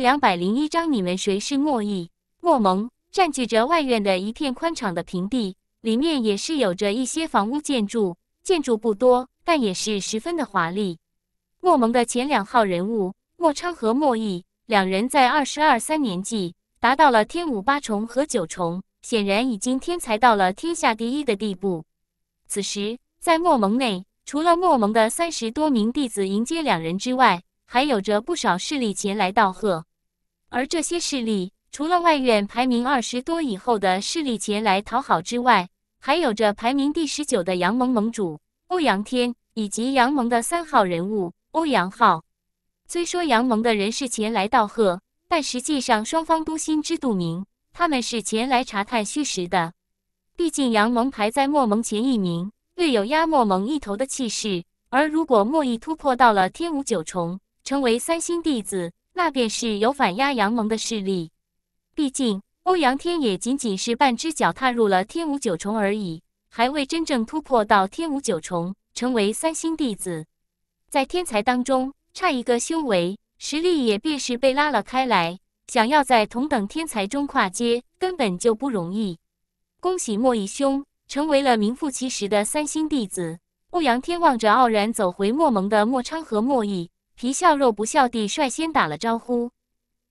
两百零一章，你们谁是莫弈？莫蒙占据着外院的一片宽敞的平地，里面也是有着一些房屋建筑，建筑不多，但也是十分的华丽。莫蒙的前两号人物莫昌和莫弈，两人在二十二三年纪，达到了天武八重和九重，显然已经天才到了天下第一的地步。此时，在莫蒙内，除了莫蒙的三十多名弟子迎接两人之外，还有着不少势力前来道贺。而这些势力，除了外院排名二十多以后的势力前来讨好之外，还有着排名第十九的杨盟盟主欧阳天，以及杨盟的三号人物欧阳浩。虽说杨盟的人是前来道贺，但实际上双方都心知肚明，他们是前来查探虚实的。毕竟杨盟排在莫盟前一名，略有压莫盟一头的气势。而如果莫弈突破到了天武九重，成为三星弟子，那便是有反压杨盟的势力。毕竟欧阳天也仅仅是半只脚踏入了天武九重而已，还未真正突破到天武九重，成为三星弟子。在天才当中，差一个修为，实力也便是被拉了开来。想要在同等天才中跨阶，根本就不容易。恭喜莫义兄成为了名副其实的三星弟子。欧阳天望着傲然走回莫盟的莫昌和莫义，皮笑肉不笑地率先打了招呼。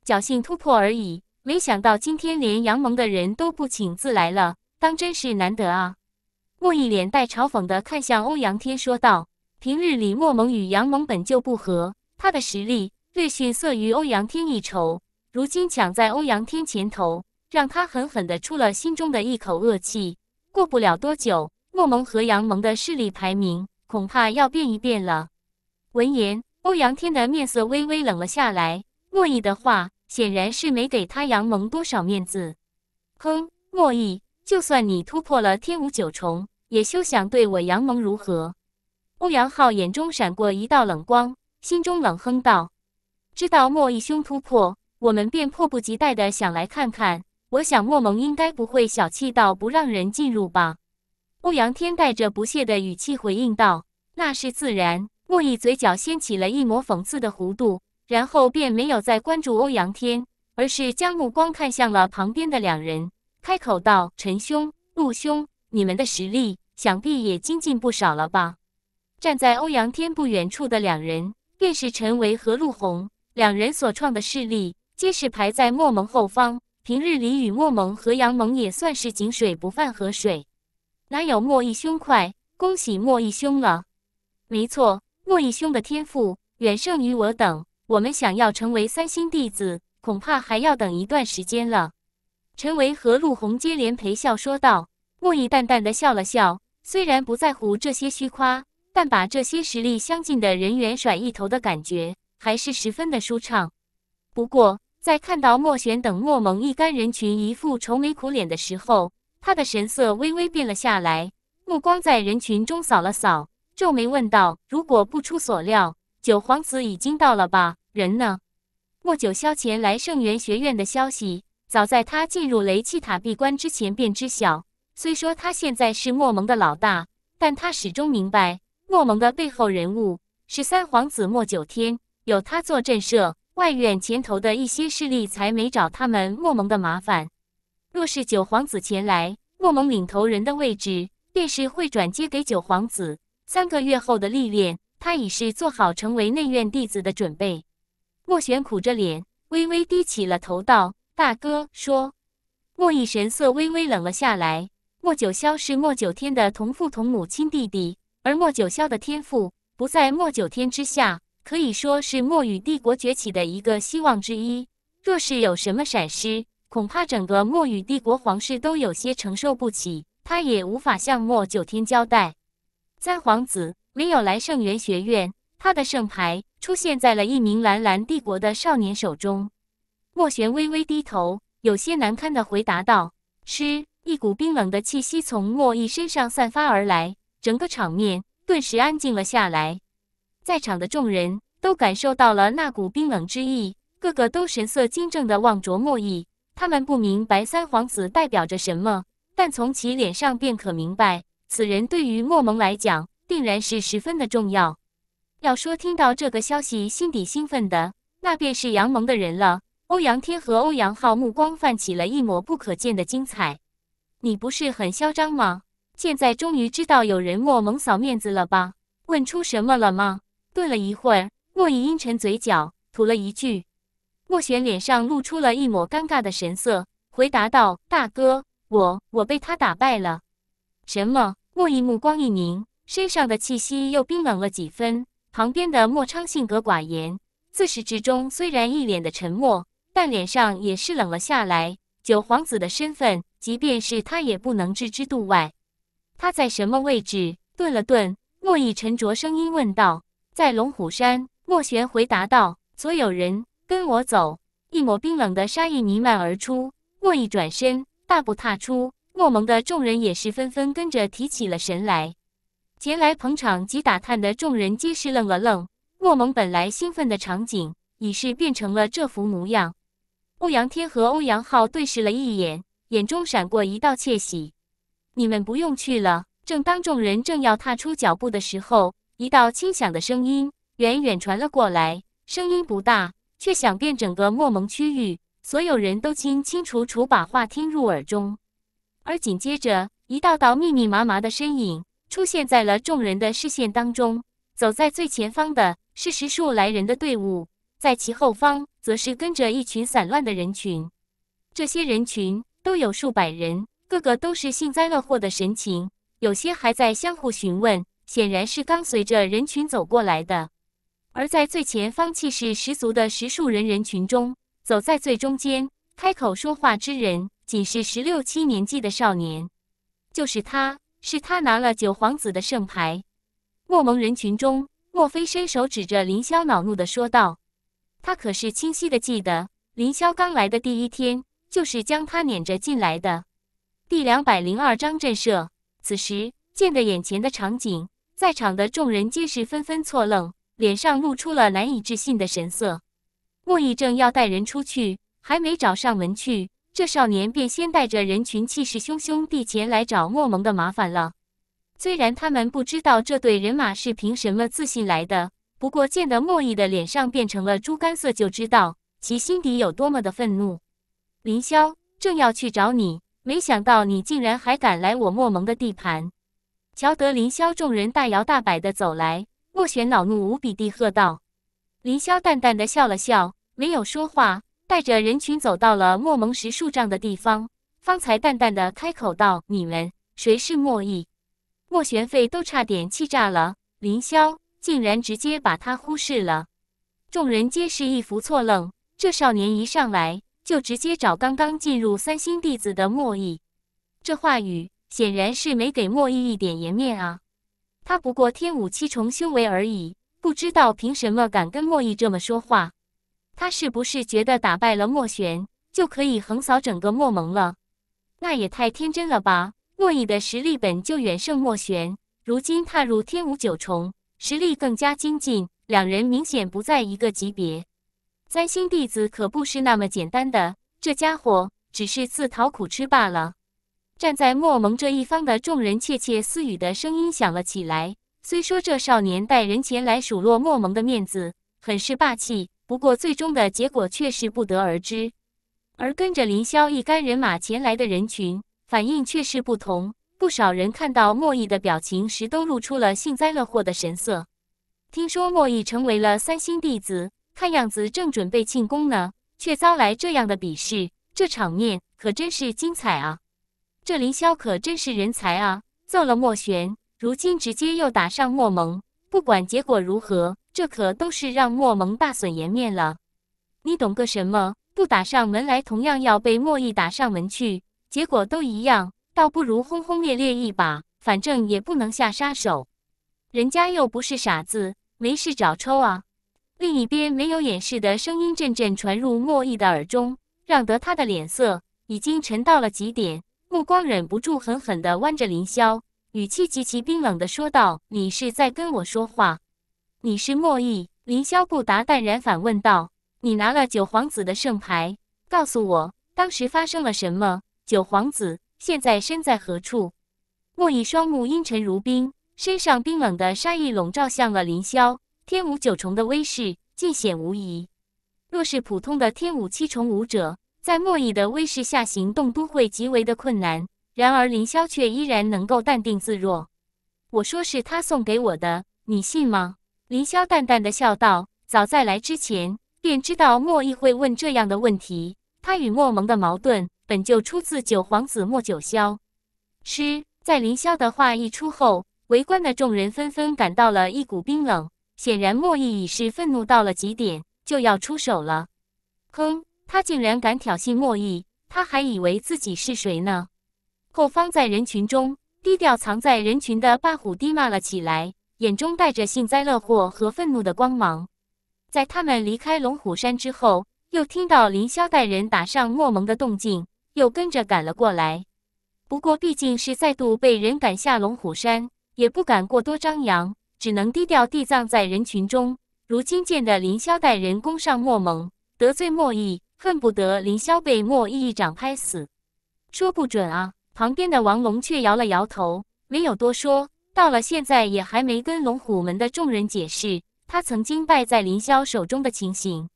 侥幸突破而已，没想到今天连杨盟的人都不请自来了，当真是难得啊！莫一脸带嘲讽地看向欧阳天说道：“平日里莫盟与杨盟本就不和，他的实力略逊色于欧阳天一筹，如今抢在欧阳天前头，让他狠狠地出了心中的一口恶气。过不了多久。”莫蒙和杨蒙的势力排名恐怕要变一变了。闻言，欧阳天的面色微微冷了下来。莫弈的话显然是没给他杨盟多少面子。哼，莫弈，就算你突破了天武九重，也休想对我杨盟如何？欧阳浩眼中闪过一道冷光，心中冷哼道：“知道莫弈兄突破，我们便迫不及待的想来看看。我想莫盟应该不会小气到不让人进入吧。”欧阳天带着不屑的语气回应道：“那是自然。”莫弈嘴角掀起了一抹讽刺的弧度，然后便没有再关注欧阳天，而是将目光看向了旁边的两人，开口道：“陈兄、陆兄，你们的实力想必也精进不少了吧？”站在欧阳天不远处的两人，便是陈维和陆红。两人所创的势力，皆是排在莫盟后方，平日里与莫盟和杨盟也算是井水不犯河水。哪有莫弈兄快？恭喜莫弈兄了。没错，莫弈兄的天赋远胜于我等。我们想要成为三星弟子，恐怕还要等一段时间了。陈维和陆红接连陪笑说道。莫弈淡淡的笑了笑，虽然不在乎这些虚夸，但把这些实力相近的人员甩一头的感觉，还是十分的舒畅。不过，在看到莫玄等莫蒙一干人群一副愁眉苦脸的时候，他的神色微微变了下来，目光在人群中扫了扫，皱眉问道：“如果不出所料，九皇子已经到了吧？人呢？”莫九霄前来圣元学院的消息，早在他进入雷气塔闭关之前便知晓。虽说他现在是莫蒙的老大，但他始终明白，莫蒙的背后人物是三皇子莫九天，有他做震慑，外院前头的一些势力才没找他们莫蒙的麻烦。若是九皇子前来，莫蒙领头人的位置便是会转接给九皇子。三个月后的历练，他已是做好成为内院弟子的准备。莫玄苦着脸，微微低起了头，道：“大哥说。”莫弈神色微微冷了下来。莫九霄是莫九天的同父同母亲弟弟，而莫九霄的天赋不在莫九天之下，可以说是莫羽帝国崛起的一个希望之一。若是有什么闪失，恐怕整个墨羽帝国皇室都有些承受不起，他也无法向莫九天交代。三皇子没有来圣元学院，他的圣牌出现在了一名蓝蓝帝国的少年手中。莫玄微微低头，有些难堪的回答道：“吃。”一股冰冷的气息从莫弈身上散发而来，整个场面顿时安静了下来。在场的众人都感受到了那股冰冷之意，个个都神色惊正的望着莫弈。他们不明白三皇子代表着什么，但从其脸上便可明白，此人对于莫蒙来讲，定然是十分的重要。要说听到这个消息心底兴奋的，那便是杨蒙的人了。欧阳天和欧阳浩目光泛起了一抹不可见的精彩。你不是很嚣张吗？现在终于知道有人莫蒙扫面子了吧？问出什么了吗？顿了一会儿，莫弈阴沉嘴角，吐了一句。莫玄脸上露出了一抹尴尬的神色，回答道：“大哥，我我被他打败了。”什么？莫弈目光一凝，身上的气息又冰冷了几分。旁边的莫昌性格寡言，自始至终虽然一脸的沉默，但脸上也是冷了下来。九皇子的身份，即便是他也不能置之度外。他在什么位置？顿了顿，莫弈沉着声音问道：“在龙虎山。”莫玄回答道：“所有人跟我走。”一抹冰冷的杀意弥漫而出。莫弈转身，大步踏出。莫蒙的众人也是纷纷跟着提起了神来。前来捧场及打探的众人皆是愣了愣。莫蒙本来兴奋的场景，已是变成了这副模样。欧阳天和欧阳浩对视了一眼，眼中闪过一道窃喜。你们不用去了。正当众人正要踏出脚步的时候，一道轻响的声音远远传了过来。声音不大，却响遍整个莫蒙区域，所有人都清清楚楚把话听入耳中。而紧接着，一道道密密麻麻的身影出现在了众人的视线当中。走在最前方的是十数来人的队伍，在其后方。则是跟着一群散乱的人群，这些人群都有数百人，个个都是幸灾乐祸的神情，有些还在相互询问，显然是刚随着人群走过来的。而在最前方气势十足的十数人人群中，走在最中间开口说话之人，仅是十六七年纪的少年，就是他，是他拿了九皇子的圣牌。莫蒙人群中，莫非伸手指着林霄，恼怒地说道。他可是清晰的记得，林霄刚来的第一天，就是将他撵着进来的。第两百零二章震慑。此时见得眼前的场景，在场的众人皆是纷纷错愣，脸上露出了难以置信的神色。莫弈正要带人出去，还没找上门去，这少年便先带着人群气势汹汹地前来找莫蒙的麻烦了。虽然他们不知道这队人马是凭什么自信来的。不过见得莫弈的脸上变成了猪肝色，就知道其心底有多么的愤怒。凌霄正要去找你，没想到你竟然还敢来我莫蒙的地盘。瞧得凌霄众人大摇大摆的走来，莫玄恼怒无比地喝道：“凌霄淡淡的笑了笑，没有说话，带着人群走到了莫蒙十数丈的地方，方才淡淡的开口道：‘你们谁是莫弈？’莫玄肺都差点气炸了。凌霄。竟然直接把他忽视了，众人皆是一副错愣。这少年一上来就直接找刚刚进入三星弟子的莫弈，这话语显然是没给莫弈一点颜面啊！他不过天武七重修为而已，不知道凭什么敢跟莫弈这么说话？他是不是觉得打败了莫玄就可以横扫整个莫蒙了？那也太天真了吧！莫弈的实力本就远胜莫玄，如今踏入天武九重。实力更加精进，两人明显不在一个级别。三星弟子可不是那么简单的，这家伙只是自讨苦吃罢了。站在莫蒙这一方的众人窃窃私语的声音响了起来。虽说这少年带人前来数落莫蒙的面子很是霸气，不过最终的结果却是不得而知。而跟着林霄一干人马前来的人群反应却是不同。不少人看到莫弈的表情时，都露出了幸灾乐祸的神色。听说莫弈成为了三星弟子，看样子正准备庆功呢，却遭来这样的鄙视，这场面可真是精彩啊！这林霄可真是人才啊，揍了莫玄，如今直接又打上莫蒙，不管结果如何，这可都是让莫蒙大损颜面了。你懂个什么？不打上门来，同样要被莫弈打上门去，结果都一样。倒不如轰轰烈烈一把，反正也不能下杀手，人家又不是傻子，没事找抽啊。另一边没有掩饰的声音阵阵传入莫弈的耳中，让得他的脸色已经沉到了极点，目光忍不住狠狠地剜着林霄，语气极其冰冷地说道：“你是在跟我说话？你是莫弈？”凌霄不答，淡然反问道：“你拿了九皇子的圣牌，告诉我当时发生了什么？九皇子。”现在身在何处？莫弈双目阴沉如冰，身上冰冷的杀意笼罩向了凌霄。天武九重的威势尽显无疑。若是普通的天武七重武者，在莫弈的威势下行动都会极为的困难。然而凌霄却依然能够淡定自若。我说是他送给我的，你信吗？凌霄淡淡的笑道。早在来之前，便知道莫弈会问这样的问题。他与莫蒙的矛盾，本就出自九皇子莫九霄。师在凌霄的话一出后，围观的众人纷纷感到了一股冰冷。显然莫弈已是愤怒到了极点。就要出手了，哼！他竟然敢挑衅莫弈，他还以为自己是谁呢？后方在人群中低调藏在人群的霸虎低骂了起来，眼中带着幸灾乐祸和愤怒的光芒。在他们离开龙虎山之后，又听到凌霄带人打上莫蒙的动静，又跟着赶了过来。不过毕竟是再度被人赶下龙虎山，也不敢过多张扬，只能低调地葬在人群中。如今见的凌霄带人攻上莫蒙，得罪莫弈，恨不得凌霄被莫弈一掌拍死。说不准啊！旁边的王龙却摇了摇头，没有多说。到了现在，也还没跟龙虎门的众人解释他曾经败在凌霄手中的情形。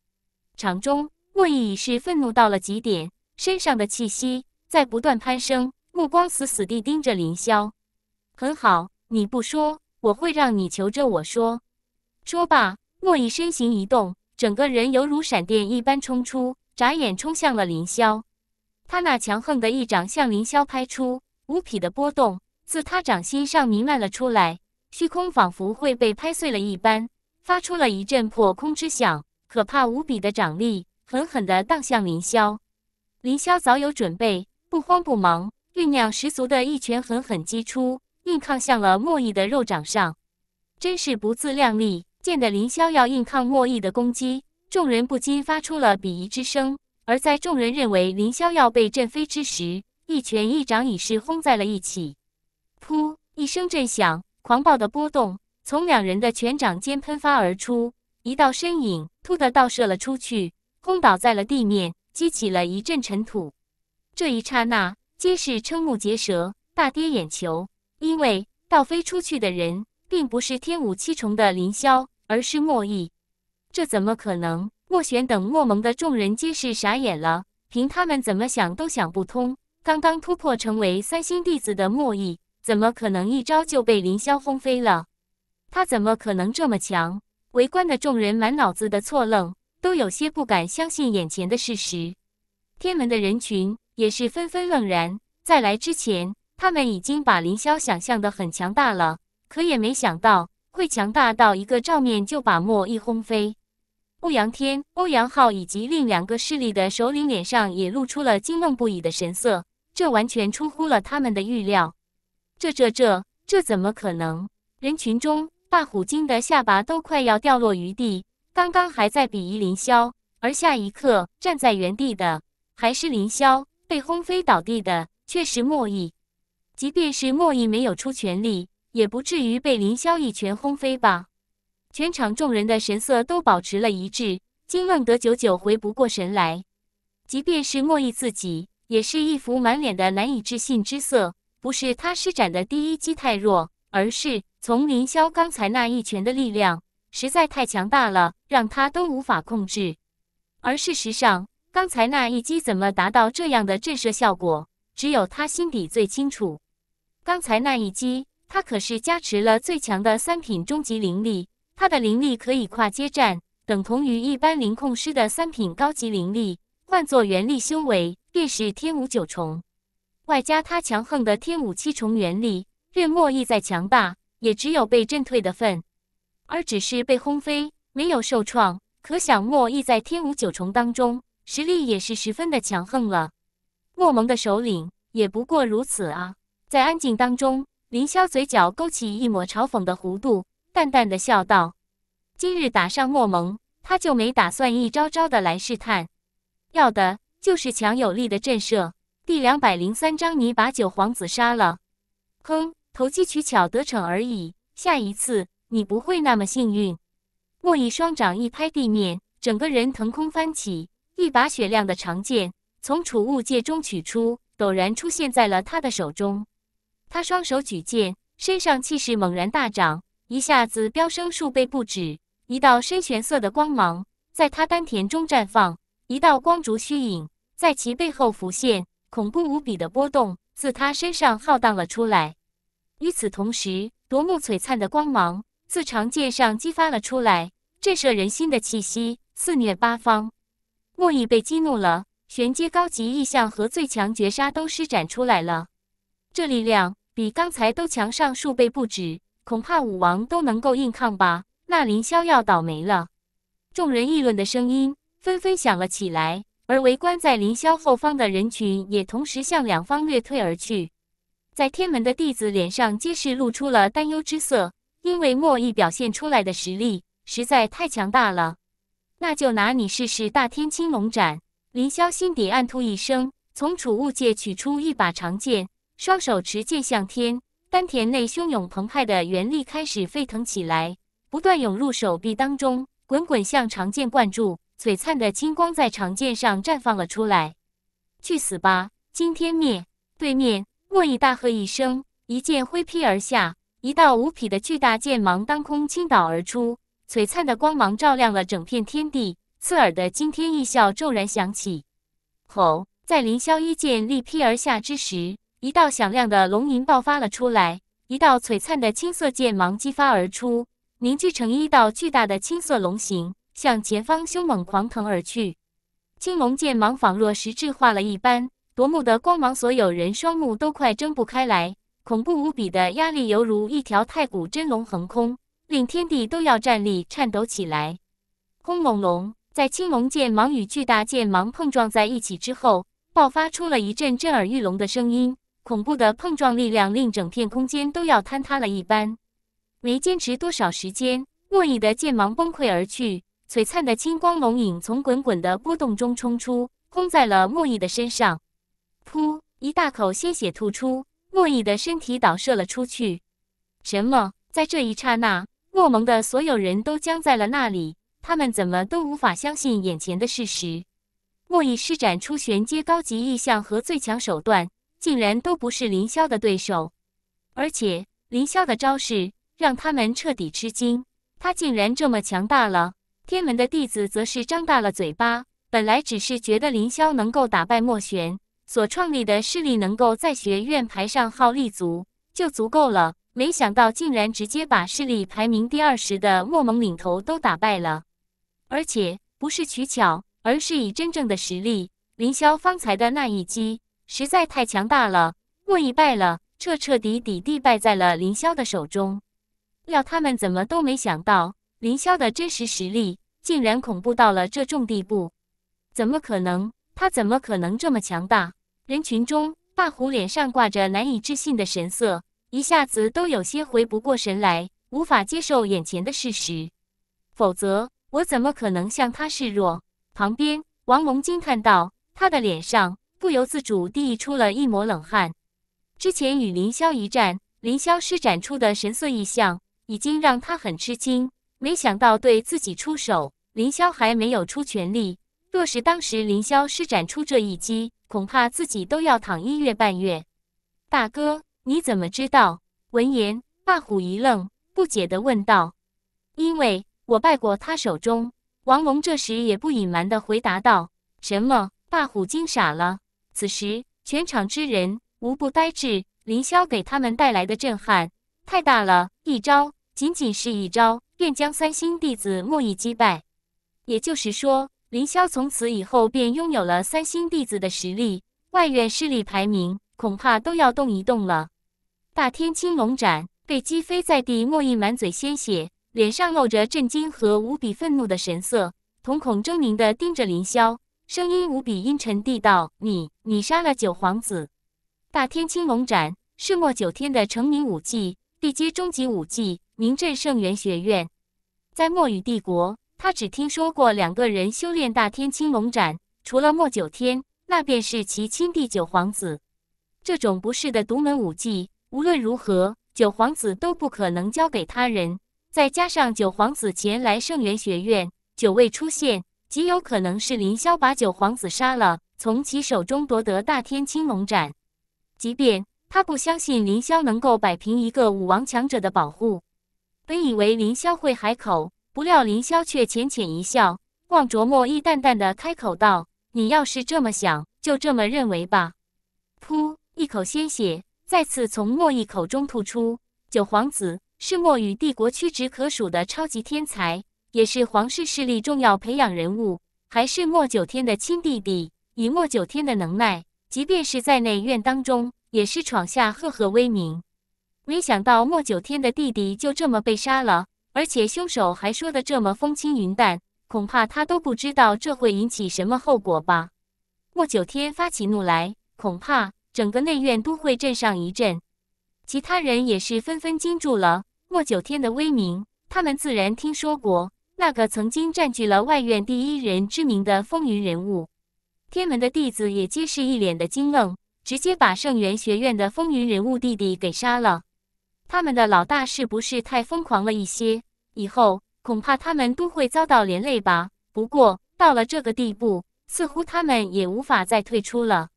场中，莫弈已是愤怒到了极点，身上的气息在不断攀升，目光死死地盯着凌霄。很好，你不说，我会让你求着我说。说罢。莫弈身形一动，整个人犹如闪电一般冲出，眨眼冲向了凌霄。他那强横的一掌向凌霄拍出，无匹的波动自他掌心上弥漫了出来，虚空仿佛会被拍碎了一般，发出了一阵破空之响。可怕无比的掌力狠狠地荡向凌霄。凌霄早有准备，不慌不忙，酝酿十足的一拳狠狠击出，硬抗向了莫弈的肉掌上，真是不自量力。见得凌霄要硬抗莫弈的攻击，众人不禁发出了鄙夷之声。而在众人认为凌霄要被震飞之时，一拳一掌已是轰在了一起。噗！一声震响，狂暴的波动从两人的拳掌间喷发而出，一道身影突的倒射了出去，轰倒在了地面，激起了一阵尘土。这一刹那，皆是瞠目结舌，大跌眼球，因为倒飞出去的人并不是天武七重的凌霄。而是莫弈，这怎么可能？莫玄等莫蒙的众人皆是傻眼了，凭他们怎么想都想不通。刚刚突破成为三星弟子的莫弈，怎么可能一招就被凌霄轰飞了？他怎么可能这么强？围观的众人满脑子的错愣，都有些不敢相信眼前的事实。天门的人群也是纷纷愣然。在来之前，他们已经把凌霄想象的很强大了，可也没想到。会强大到一个照面就把莫一轰飞。欧阳天、欧阳浩以及另两个势力的首领脸上也露出了惊愣不已的神色，这完全出乎了他们的预料。这、这、这、这怎么可能？人群中，大虎鲸的下巴都快要掉落于地。刚刚还在鄙夷凌霄，而下一刻站在原地的还是凌霄，被轰飞倒地的却是莫弈。即便是莫弈没有出全力。也不至于被凌霄一拳轰飞吧？全场众人的神色都保持了一致，惊愣得久久回不过神来。即便是莫弈自己，也是一副满脸的难以置信之色。不是他施展的第一击太弱，而是从凌霄刚才那一拳的力量实在太强大了，让他都无法控制。而事实上，刚才那一击怎么达到这样的震慑效果，只有他心底最清楚。刚才那一击。他可是加持了最强的三品终极灵力，他的灵力可以跨阶战，等同于一般灵控师的三品高级灵力，换作元力修为便是天武九重，外加他强横的天武七重元力，任莫弈再强大，也只有被震退的份，而只是被轰飞，没有受创，可想莫弈在天武九重当中，实力也是十分的强横了。莫蒙的首领也不过如此啊，在安静当中。凌霄嘴角勾起一抹嘲讽的弧度，淡淡的笑道：“今日打上莫蒙，他就没打算一招招的来试探，要的就是强有力的震慑。”第两百零三章，你把九皇子杀了，哼，投机取巧得逞而已。下一次你不会那么幸运。莫弈双掌一拍地面，整个人腾空翻起，一把雪亮的长剑从储物戒中取出，陡然出现在了他的手中。他双手举剑，身上气势猛然大涨，一下子飙升数倍不止。一道深玄色的光芒在他丹田中绽放，一道光烛虚影在其背后浮现，恐怖无比的波动自他身上浩荡了出来。与此同时，夺目璀璨的光芒自长剑上激发了出来，震慑人心的气息肆虐八方。莫弈被激怒了，玄阶高级意象和最强绝杀都施展出来了，这力量比刚才都强上数倍不止，恐怕武王都能够硬抗吧？那凌霄要倒霉了！众人议论的声音纷纷响了起来，而围观在凌霄后方的人群也同时向两方掠退而去。在天门的弟子脸上皆是露出了担忧之色，因为莫弈表现出来的实力实在太强大了。那就拿你试试大天青龙斩！凌霄心底暗吐一声，从储物戒取出一把长剑，双手持剑向天，丹田内汹涌澎湃的元力开始沸腾起来，不断涌入手臂当中，滚滚向长剑灌注，璀璨的青光在长剑上绽放了出来。去死吧，惊天灭！对面。莫弈大喝一声，一剑挥劈而下，一道无匹的巨大剑芒当空倾倒而出，璀璨的光芒照亮了整片天地，刺耳的惊天异笑骤然响起。吼！在凌霄一剑力劈而下之时，一道响亮的龙吟爆发了出来，一道璀璨的青色剑芒激发而出，凝聚成一道巨大的青色龙形，向前方凶猛狂腾而去。青龙剑芒仿若实质化了一般。夺目的光芒，所有人双目都快睁不开来，恐怖无比的压力犹如一条太古真龙横空，令天地都要站立颤抖起来。轰隆隆，在青龙剑芒与巨大剑芒碰撞在一起之后，爆发出了一阵震耳欲聋的声音。恐怖的碰撞力量令整片空间都要坍塌了一般。没坚持多少时间，莫弈的剑芒崩溃而去，璀璨的青光龙影从滚滚的波动中冲出，轰在了莫弈的身上。噗！一大口鲜血吐出，莫弈的身体倒射了出去。什么？在这一刹那，莫蒙的所有人都僵在了那里，他们怎么都无法相信眼前的事实。莫弈施展出玄阶高级意象和最强手段，竟然都不是林霄的对手，而且林霄的招式让他们彻底吃惊，他竟然这么强大了。天门的弟子则是张大了嘴巴，本来只是觉得凌霄能够打败莫玄。所创立的势力能够在学院排上号立足就足够了，没想到竟然直接把势力排名第二十的莫蒙领头都打败了，而且不是取巧，而是以真正的实力。凌霄方才的那一击实在太强大了，莫弈败了，彻彻底底地败在了凌霄的手中。料他们怎么都没想到，凌霄的真实实力竟然恐怖到了这种地步，怎么可能？他怎么可能这么强大？人群中，大虎脸上挂着难以置信的神色，一下子都有些回不过神来，无法接受眼前的事实。否则，我怎么可能向他示弱？旁边，王龙惊叹道，他的脸上不由自主地溢出了一抹冷汗。之前与凌霄一战，凌霄施展出的神色异象已经让他很吃惊，没想到对自己出手，林霄还没有出全力。若是当时林霄施展出这一击，恐怕自己都要躺一月半月。大哥，你怎么知道？闻言，霸虎一愣，不解地问道：“因为我败过他手中。”王龙这时也不隐瞒地回答道：“什么？”霸虎惊傻了。此时，全场之人无不呆滞。凌霄给他们带来的震撼太大了，一招，仅仅是一招，便将三星弟子莫弈击败。也就是说。凌霄从此以后便拥有了三星弟子的实力，外院势力排名恐怕都要动一动了。大天青龙斩被击飞在地，莫弈满嘴鲜血，脸上露着震惊和无比愤怒的神色，瞳孔狰狞地盯着凌霄，声音无比阴沉地道：“你，你杀了九皇子。”大天青龙斩是莫九天的成名武技，地阶终极武技，名震圣元学院，在墨羽帝国。他只听说过两个人修炼大天青龙斩，除了墨九天，那便是其亲弟九皇子。这种不世的独门武技，无论如何，九皇子都不可能交给他人。再加上九皇子前来圣元学院，久未出现，极有可能是凌霄把九皇子杀了，从其手中夺得大天青龙斩。即便他不相信凌霄能够摆平一个武王强者的保护，本以为凌霄会海口。不料凌霄却浅浅一笑，望着莫亦淡淡的开口道：“你要是这么想，就这么认为吧。”噗，一口鲜血再次从莫弈口中吐出。九皇子是墨羽帝国屈指可数的超级天才，也是皇室势力重要培养人物，还是莫九天的亲弟弟。以莫九天的能耐，即便是在内院当中，也是闯下赫赫威名。没想到莫九天的弟弟就这么被杀了，而且凶手还说的这么风轻云淡，恐怕他都不知道这会引起什么后果吧。莫九天发起怒来，恐怕整个内院都会震上一震。其他人也是纷纷惊住了莫九天的威名，他们自然听说过那个曾经占据了外院第一人之名的风云人物。天门的弟子也皆是一脸的惊愣，直接把圣元学院的风云人物弟弟给杀了。他们的老大是不是太疯狂了一些？以后恐怕他们都会遭到连累吧。不过到了这个地步，似乎他们也无法再退出了。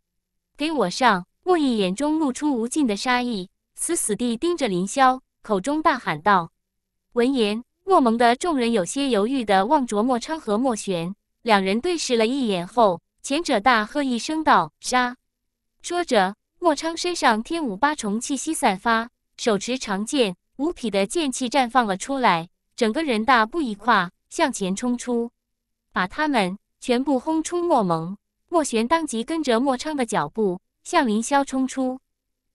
给我上！莫弈眼中露出无尽的杀意。死死地盯着凌霄，口中大喊道：“闻言，莫蒙的众人有些犹豫地望着莫昌和莫玄，两人对视了一眼后，前者大喝一声道：‘杀！’说着，莫昌身上天五八重气息散发，手持长剑，无匹的剑气绽放了出来，整个人大步一跨向前冲出，把他们全部轰出莫蒙。莫玄当即跟着墨昌的脚步向凌霄冲出。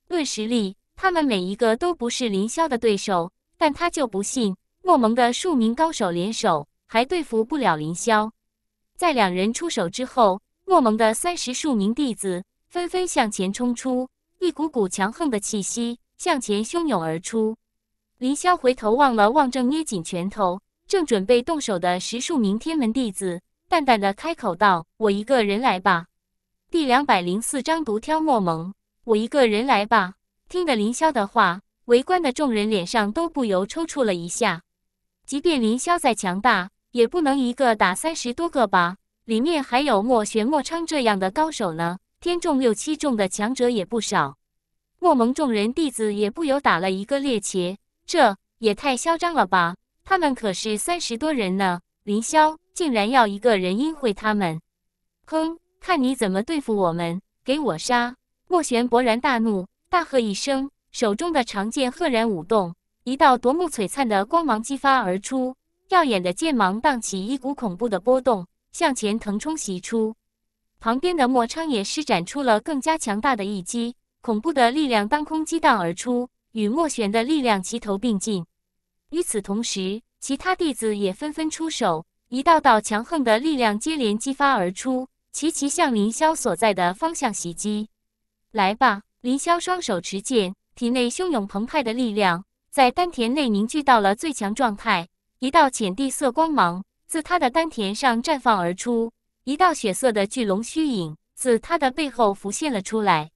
论实力。他们每一个都不是凌霄的对手，但他就不信墨蒙的数名高手联手还对付不了凌霄。在两人出手之后，墨蒙的三十数名弟子纷纷向前冲出，一股股强横的气息向前汹涌而出。凌霄回头望了望正捏紧拳头、正准备动手的十数名天门弟子，淡淡的开口道：“我一个人来吧。”第两百零四章独挑莫蒙，我一个人来吧。听得凌霄的话，围观的众人脸上都不由抽搐了一下。即便凌霄再强大，也不能一个打三十多个吧？里面还有莫玄、莫昌这样的高手呢，天中六七中的强者也不少。莫蒙众人弟子也不由打了一个趔趄，这也太嚣张了吧！他们可是三十多人呢，凌霄竟然要一个人阴会他们？哼，看你怎么对付我们！给我杀！莫玄勃然大怒。大喝一声，手中的长剑赫然舞动，一道夺目璀璨的光芒激发而出，耀眼的剑芒荡起一股恐怖的波动，向前腾冲袭出。旁边的莫昌也施展出了更加强大的一击，恐怖的力量当空激荡而出，与莫玄的力量齐头并进。与此同时，其他弟子也纷纷出手，一道道强横的力量接连激发而出，齐齐向凌霄所在的方向袭击。来吧！凌霄双手持剑，体内汹涌澎湃的力量在丹田内凝聚到了最强状态。一道浅地色光芒自他的丹田上绽放而出，一道血色的巨龙虚影自他的背后浮现了出来。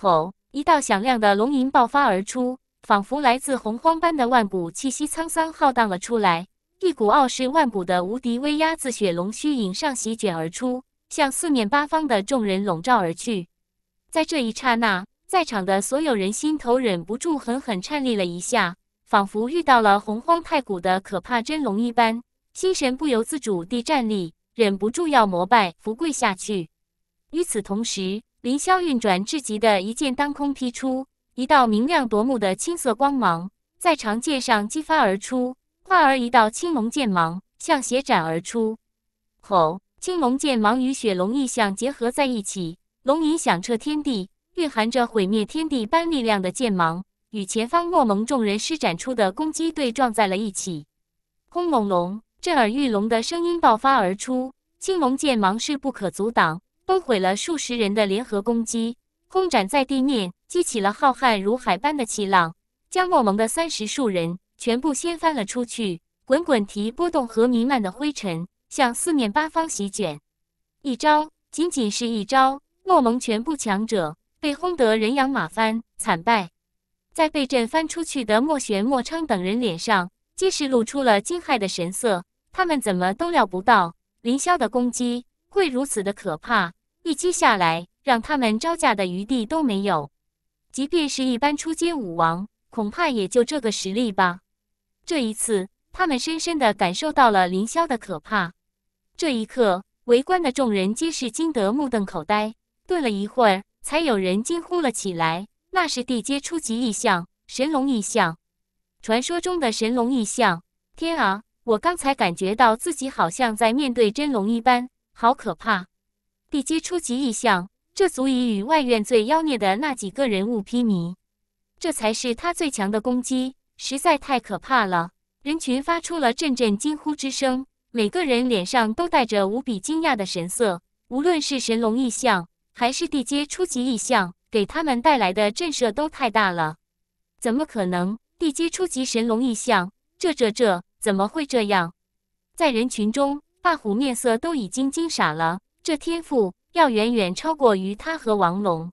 吼！一道响亮的龙吟爆发而出，仿佛来自洪荒般的万古气息沧桑浩荡了出来。一股傲视万古的无敌威压自雪龙虚影上席卷而出，向四面八方的众人笼罩而去。在这一刹那。在场的所有人心头忍不住狠狠颤栗了一下，仿佛遇到了洪荒太古的可怕真龙一般，心神不由自主地站立，忍不住要膜拜伏跪下去。与此同时，凌霄运转至极的一剑当空劈出，一道明亮夺目的青色光芒在长剑上激发而出，化而一道青龙剑芒向斜斩而出。吼！青龙剑芒与雪龙异象结合在一起，龙吟响彻天地。蕴含着毁灭天地般力量的剑芒，与前方莫蒙众人施展出的攻击对撞在了一起。轰隆隆，震耳欲聋的声音爆发而出，青龙剑芒势不可阻挡，崩毁了数十人的联合攻击，轰斩在地面，激起了浩瀚如海般的气浪，将莫蒙的三十数人全部掀翻了出去。滚滚提波动和弥漫的灰尘向四面八方席卷。一招，仅仅是一招，莫蒙全部强者。被轰得人仰马翻，惨败。在被震翻出去的莫玄、莫昌等人脸上，皆是露出了惊骇的神色。他们怎么都料不到凌霄的攻击会如此的可怕，一击下来，让他们招架的余地都没有。即便是一般出阶武王，恐怕也就这个实力吧。这一次，他们深深的感受到了凌霄的可怕。这一刻，围观的众人皆是惊得目瞪口呆，顿了一会儿，才有人惊呼了起来：“那是地阶初级异象，神龙异象！传说中的神龙异象！天啊，我刚才感觉到自己好像在面对真龙一般，好可怕！地阶初级异象，这足以与外院最妖孽的那几个人物媲美，这才是他最强的攻击，实在太可怕了！”人群发出了阵阵惊呼之声，每个人脸上都带着无比惊讶的神色。无论是神龙异象，还是地阶初级异象，给他们带来的震慑都太大了。怎么可能？地阶初级神龙异象？这这这，怎么会这样？在人群中，霸虎面色都已经惊傻了。这天赋要远远超过于他和王龙，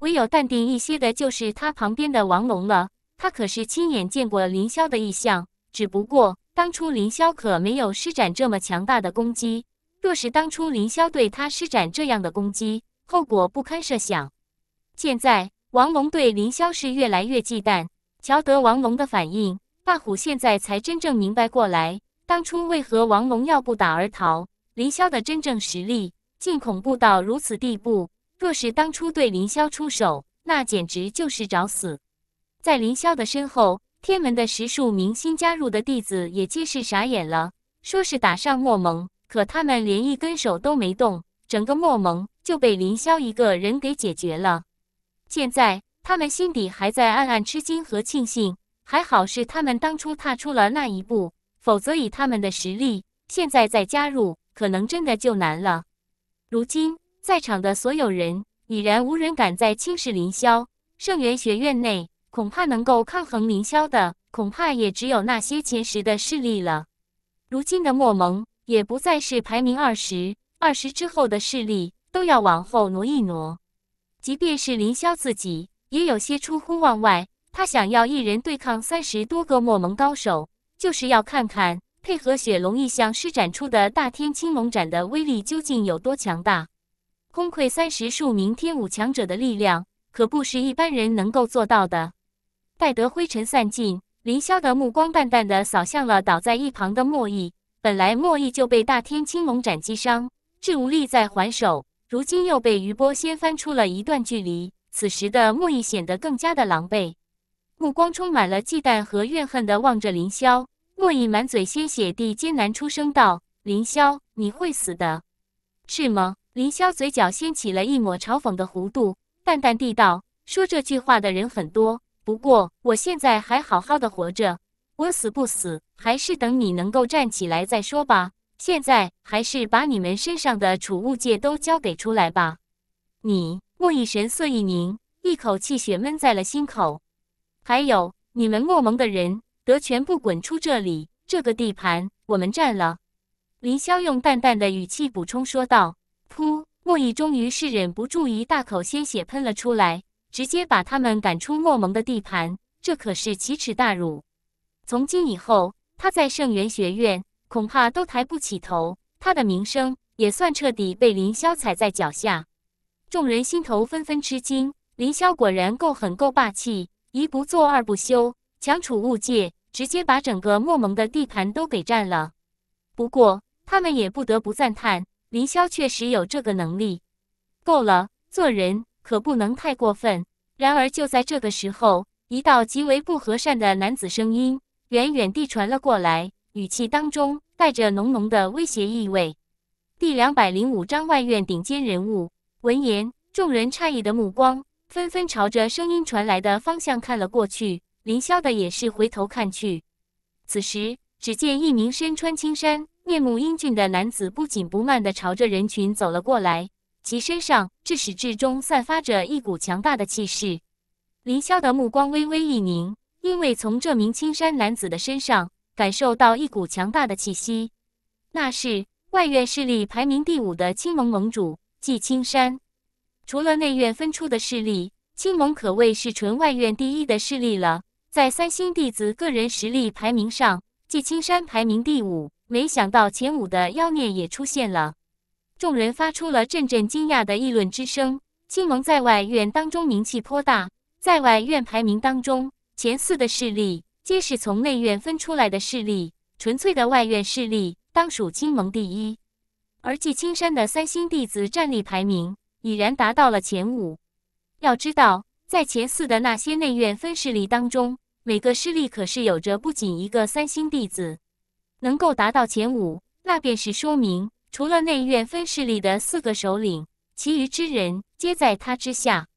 唯有淡定一些的就是他旁边的王龙了。他可是亲眼见过凌霄的异象。只不过当初凌霄可没有施展这么强大的攻击。若是当初凌霄对他施展这样的攻击，后果不堪设想。现在王龙对凌霄是越来越忌惮。乔得王龙的反应，大虎现在才真正明白过来，当初为何王龙要不打而逃。凌霄的真正实力竟恐怖到如此地步。若是当初对凌霄出手，那简直就是找死。在凌霄的身后。天门的十数名新加入的弟子也皆是傻眼了，说是打上墨盟，可他们连一根手都没动，整个墨盟就被林霄一个人给解决了。现在他们心底还在暗暗吃惊和庆幸，还好是他们当初踏出了那一步，否则以他们的实力，现在再加入，可能真的就难了。如今在场的所有人已然无人敢再轻视林霄，圣元学院内。恐怕能够抗衡凌霄的，恐怕也只有那些前十的势力了。如今的墨盟也不再是排名二十，二十之后的势力都要往后挪一挪。即便是凌霄自己，也有些出乎望外。他想要一人对抗三十多个墨盟高手，就是要看看配合雪龙异象施展出的大天青龙斩的威力究竟有多强大。空溃三十数名天武强者的力量，可不是一般人能够做到的。待得灰尘散尽，凌霄的目光淡淡的扫向了倒在一旁的莫弈。本来莫弈就被大天青龙斩击伤，致无力再还手，如今又被余波掀翻出了一段距离。此时的莫弈显得更加的狼狈，目光充满了忌惮和怨恨的望着凌霄。莫弈满嘴鲜血地艰难出声道：“凌霄，你会死的，是吗？”凌霄嘴角掀起了一抹嘲讽的弧度，淡淡地道：“说这句话的人很多。”不过我现在还好好的活着，我死不死，还是等你能够站起来再说吧。现在还是把你们身上的储物戒都交给出来吧。你莫弈神色一凝，一口气血闷在了心口。还有你们莫盟的人，得全部滚出这里，这个地盘我们占了。林霄用淡淡的语气补充说道。噗！莫弈终于是忍不住，一大口鲜血喷了出来。直接把他们赶出莫盟的地盘，这可是奇耻大辱。从今以后，他在圣元学院恐怕都抬不起头，他的名声也算彻底被林霄踩在脚下。众人心头纷纷吃惊，林霄果然够狠够霸气，一不做二不休，强储物界，直接把整个墨盟的地盘都给占了。不过，他们也不得不赞叹，林霄确实有这个能力。够了，做人。可不能太过分。然而就在这个时候，一道极为不和善的男子声音远远地传了过来，语气当中带着浓浓的威胁意味。第两百零五章外院顶尖人物。闻言，众人诧异的目光纷纷朝着声音传来的方向看了过去。凌霄的也是回头看去。此时，只见一名身穿青衫、面目英俊的男子不紧不慢地朝着人群走了过来。其身上至始至终散发着一股强大的气势。林霄的目光微微一凝，因为从这名青衫男子的身上感受到一股强大的气息，那是外院势力排名第五的青盟盟主季青山。除了内院分出的势力，青盟可谓是纯外院第一的势力了。在三星弟子个人实力排名上，季青山排名第五。没想到前五的妖孽也出现了。众人发出了阵阵惊讶的议论之声。青盟在外院当中名气颇大，在外院排名当中前四的势力，皆是从内院分出来的势力，纯粹的外院势力，当属青盟第一。而季青山的三星弟子战力排名已然达到了前五。要知道，在前四的那些内院分势力当中，每个势力可是有着不仅一个三星弟子。能够达到前五，那便是说明，除了内院分势力的四个首领，其余之人皆在他之下。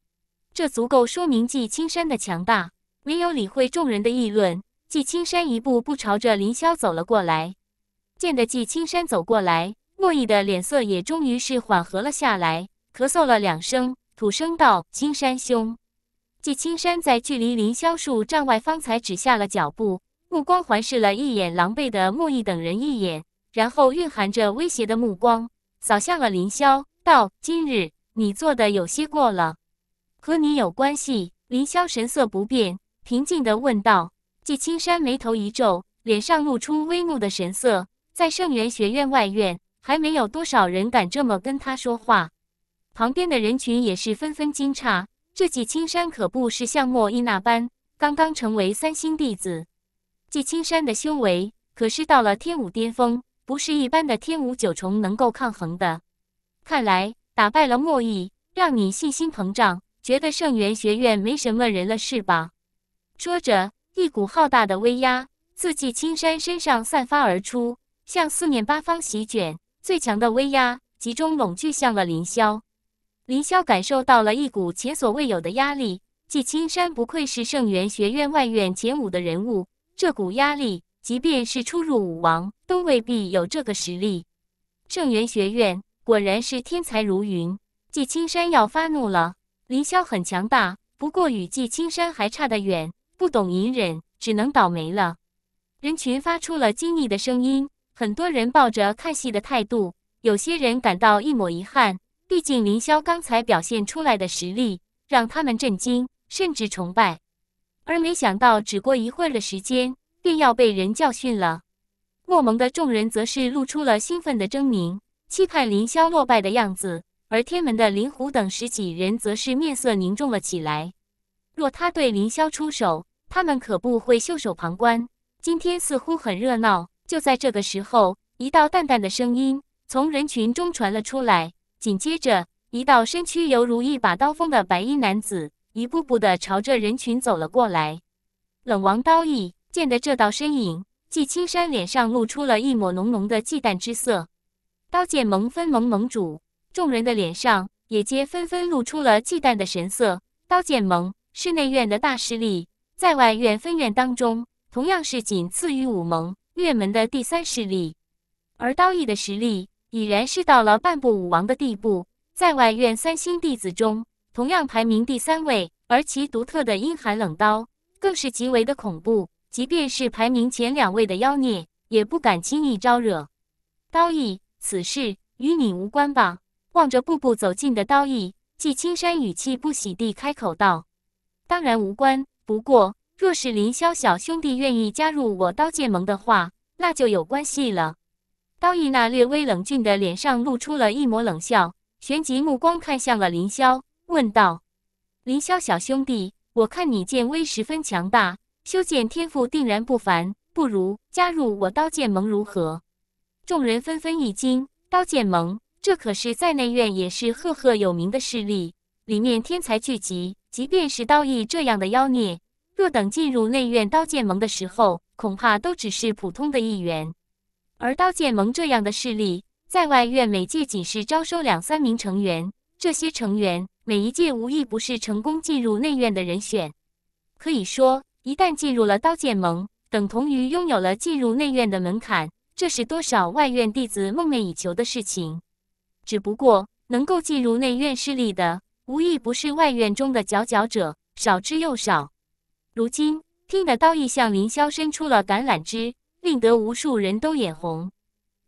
这足够说明季青山的强大。没有理会众人的议论，季青山一步步朝着林霄走了过来。见得季青山走过来，莫弈的脸色也终于是缓和了下来，咳嗽了两声，土声道：“青山兄。”季青山在距离林霄数丈外方才止下了脚步，目光环视了一眼狼狈的木易等人一眼，然后蕴含着威胁的目光扫向了林霄，道：“今日你做的有些过了，和你有关系。”林霄神色不变。平静地问道：“季青山眉头一皱，脸上露出微怒的神色。在圣元学院外院，还没有多少人敢这么跟他说话。旁边的人群也是纷纷惊诧：这季青山可不是像莫伊那般刚刚成为三星弟子。季青山的修为可是到了天武巅峰，不是一般的天武九重能够抗衡的。看来打败了莫弈，让你信心膨胀，觉得圣元学院没什么人了，是吧？”说着，一股浩大的威压自季青山身上散发而出，向四面八方席卷。最强的威压集中拢聚向了凌霄。凌霄感受到了一股前所未有的压力。季青山不愧是圣元学院外院前五的人物，这股压力，即便是初入武王，都未必有这个实力。圣元学院果然是天才如云。季青山要发怒了。凌霄很强大，不过与季青山还差得远。不懂隐忍，只能倒霉了。人群发出了惊异的声音，很多人抱着看戏的态度，有些人感到一抹遗憾。毕竟凌霄刚才表现出来的实力，让他们震惊，甚至崇拜。而没想到，只过一会儿的时间，便要被人教训了。莫蒙的众人则是露出了兴奋的狰狞，期盼凌霄落败的样子。而天门的林虎等十几人，则是面色凝重了起来。若他对凌霄出手，他们可不会袖手旁观。今天似乎很热闹。就在这个时候，一道淡淡的声音从人群中传了出来，紧接着，一道身躯犹如一把刀锋的白衣男子，一步步的朝着人群走了过来。冷王刀意见的这道身影，季青山脸上露出了一抹浓浓的忌惮之色。刀剑盟分盟盟主，众人的脸上也皆纷纷露出了忌惮的神色。刀剑盟。是内院的大势力，在外院分院当中，同样是仅次于武盟院门的第三势力。而刀义的实力已然是到了半步武王的地步，在外院三星弟子中，同样排名第三位。而其独特的阴寒冷刀，更是极为的恐怖，即便是排名前两位的妖孽，也不敢轻易招惹。刀义，此事与你无关吧？望着步步走近的刀义，季青山语气不喜地开口道。当然无关。不过，若是林霄小兄弟愿意加入我刀剑盟的话，那就有关系了。刀义那略微冷峻的脸上露出了一抹冷笑，旋即目光看向了林霄，问道：“林霄小兄弟，我看你剑威十分强大，修剑天赋定然不凡，不如加入我刀剑盟如何？”众人纷纷一惊，刀剑盟这可是在内院也是赫赫有名的势力，里面天才聚集。即便是刀义这样的妖孽，若等进入内院刀剑盟的时候，恐怕都只是普通的一员。而刀剑盟这样的势力，在外院每届仅是招收两三名成员，这些成员每一届无一不是成功进入内院的人选。可以说，一旦进入了刀剑盟，等同于拥有了进入内院的门槛，这是多少外院弟子梦寐以求的事情。只不过，能够进入内院势力的。无一不是外院中的佼佼者，少之又少。如今听得刀意向凌霄伸出了橄榄枝，令得无数人都眼红。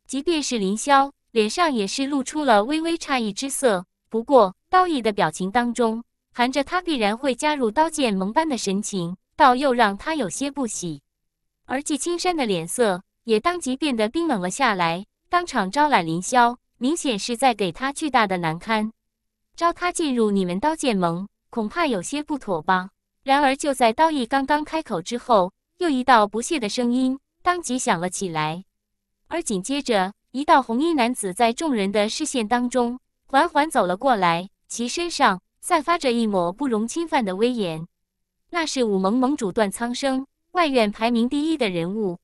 即便是林霄，脸上也是露出了微微诧异之色。不过刀义的表情当中，含着他必然会加入刀剑盟般的神情，倒又让他有些不喜。而季青山的脸色也当即变得冰冷了下来，当场招揽凌霄，明显是在给他巨大的难堪。招他进入你们刀剑盟，恐怕有些不妥吧？然而就在刀义刚刚开口之后，又一道不屑的声音当即响了起来，而紧接着一道红衣男子在众人的视线当中缓缓走了过来，其身上散发着一抹不容侵犯的威严。那是武盟盟主段苍生，外院排名第一的人物。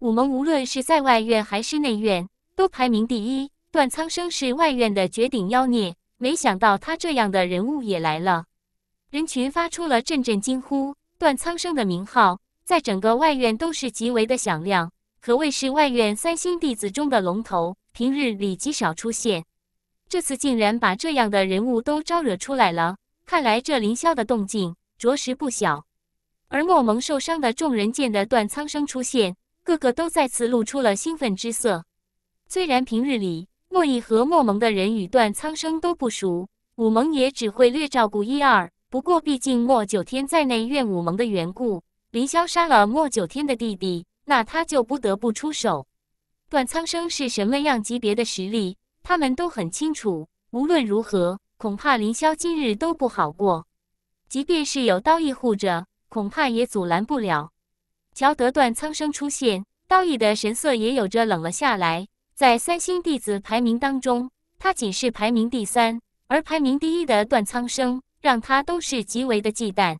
武盟无论是在外院还是内院，都排名第一。段苍生是外院的绝顶妖孽，没想到他这样的人物也来了。人群发出了阵阵惊呼。段苍生的名号在整个外院都是极为的响亮。可谓是外院三星弟子中的龙头，平日里极少出现，这次竟然把这样的人物都招惹出来了。看来这凌霄的动静着实不小。而莫蒙受伤的众人见的段苍生出现，个个都再次露出了兴奋之色。虽然平日里莫弈和莫蒙的人与段苍生都不熟，武蒙也只会略照顾一二。不过毕竟莫九天在内院武蒙的缘故，凌霄杀了莫九天的弟弟。那他就不得不出手。段苍生是什么样级别的实力，他们都很清楚。无论如何，恐怕凌霄今日都不好过。即便是有刀意护着，恐怕也阻拦不了。乔得段苍生出现，刀意的神色也有着冷了下来。在三星弟子排名当中，他仅是排名第三，而排名第一的段苍生，让他都是极为的忌惮。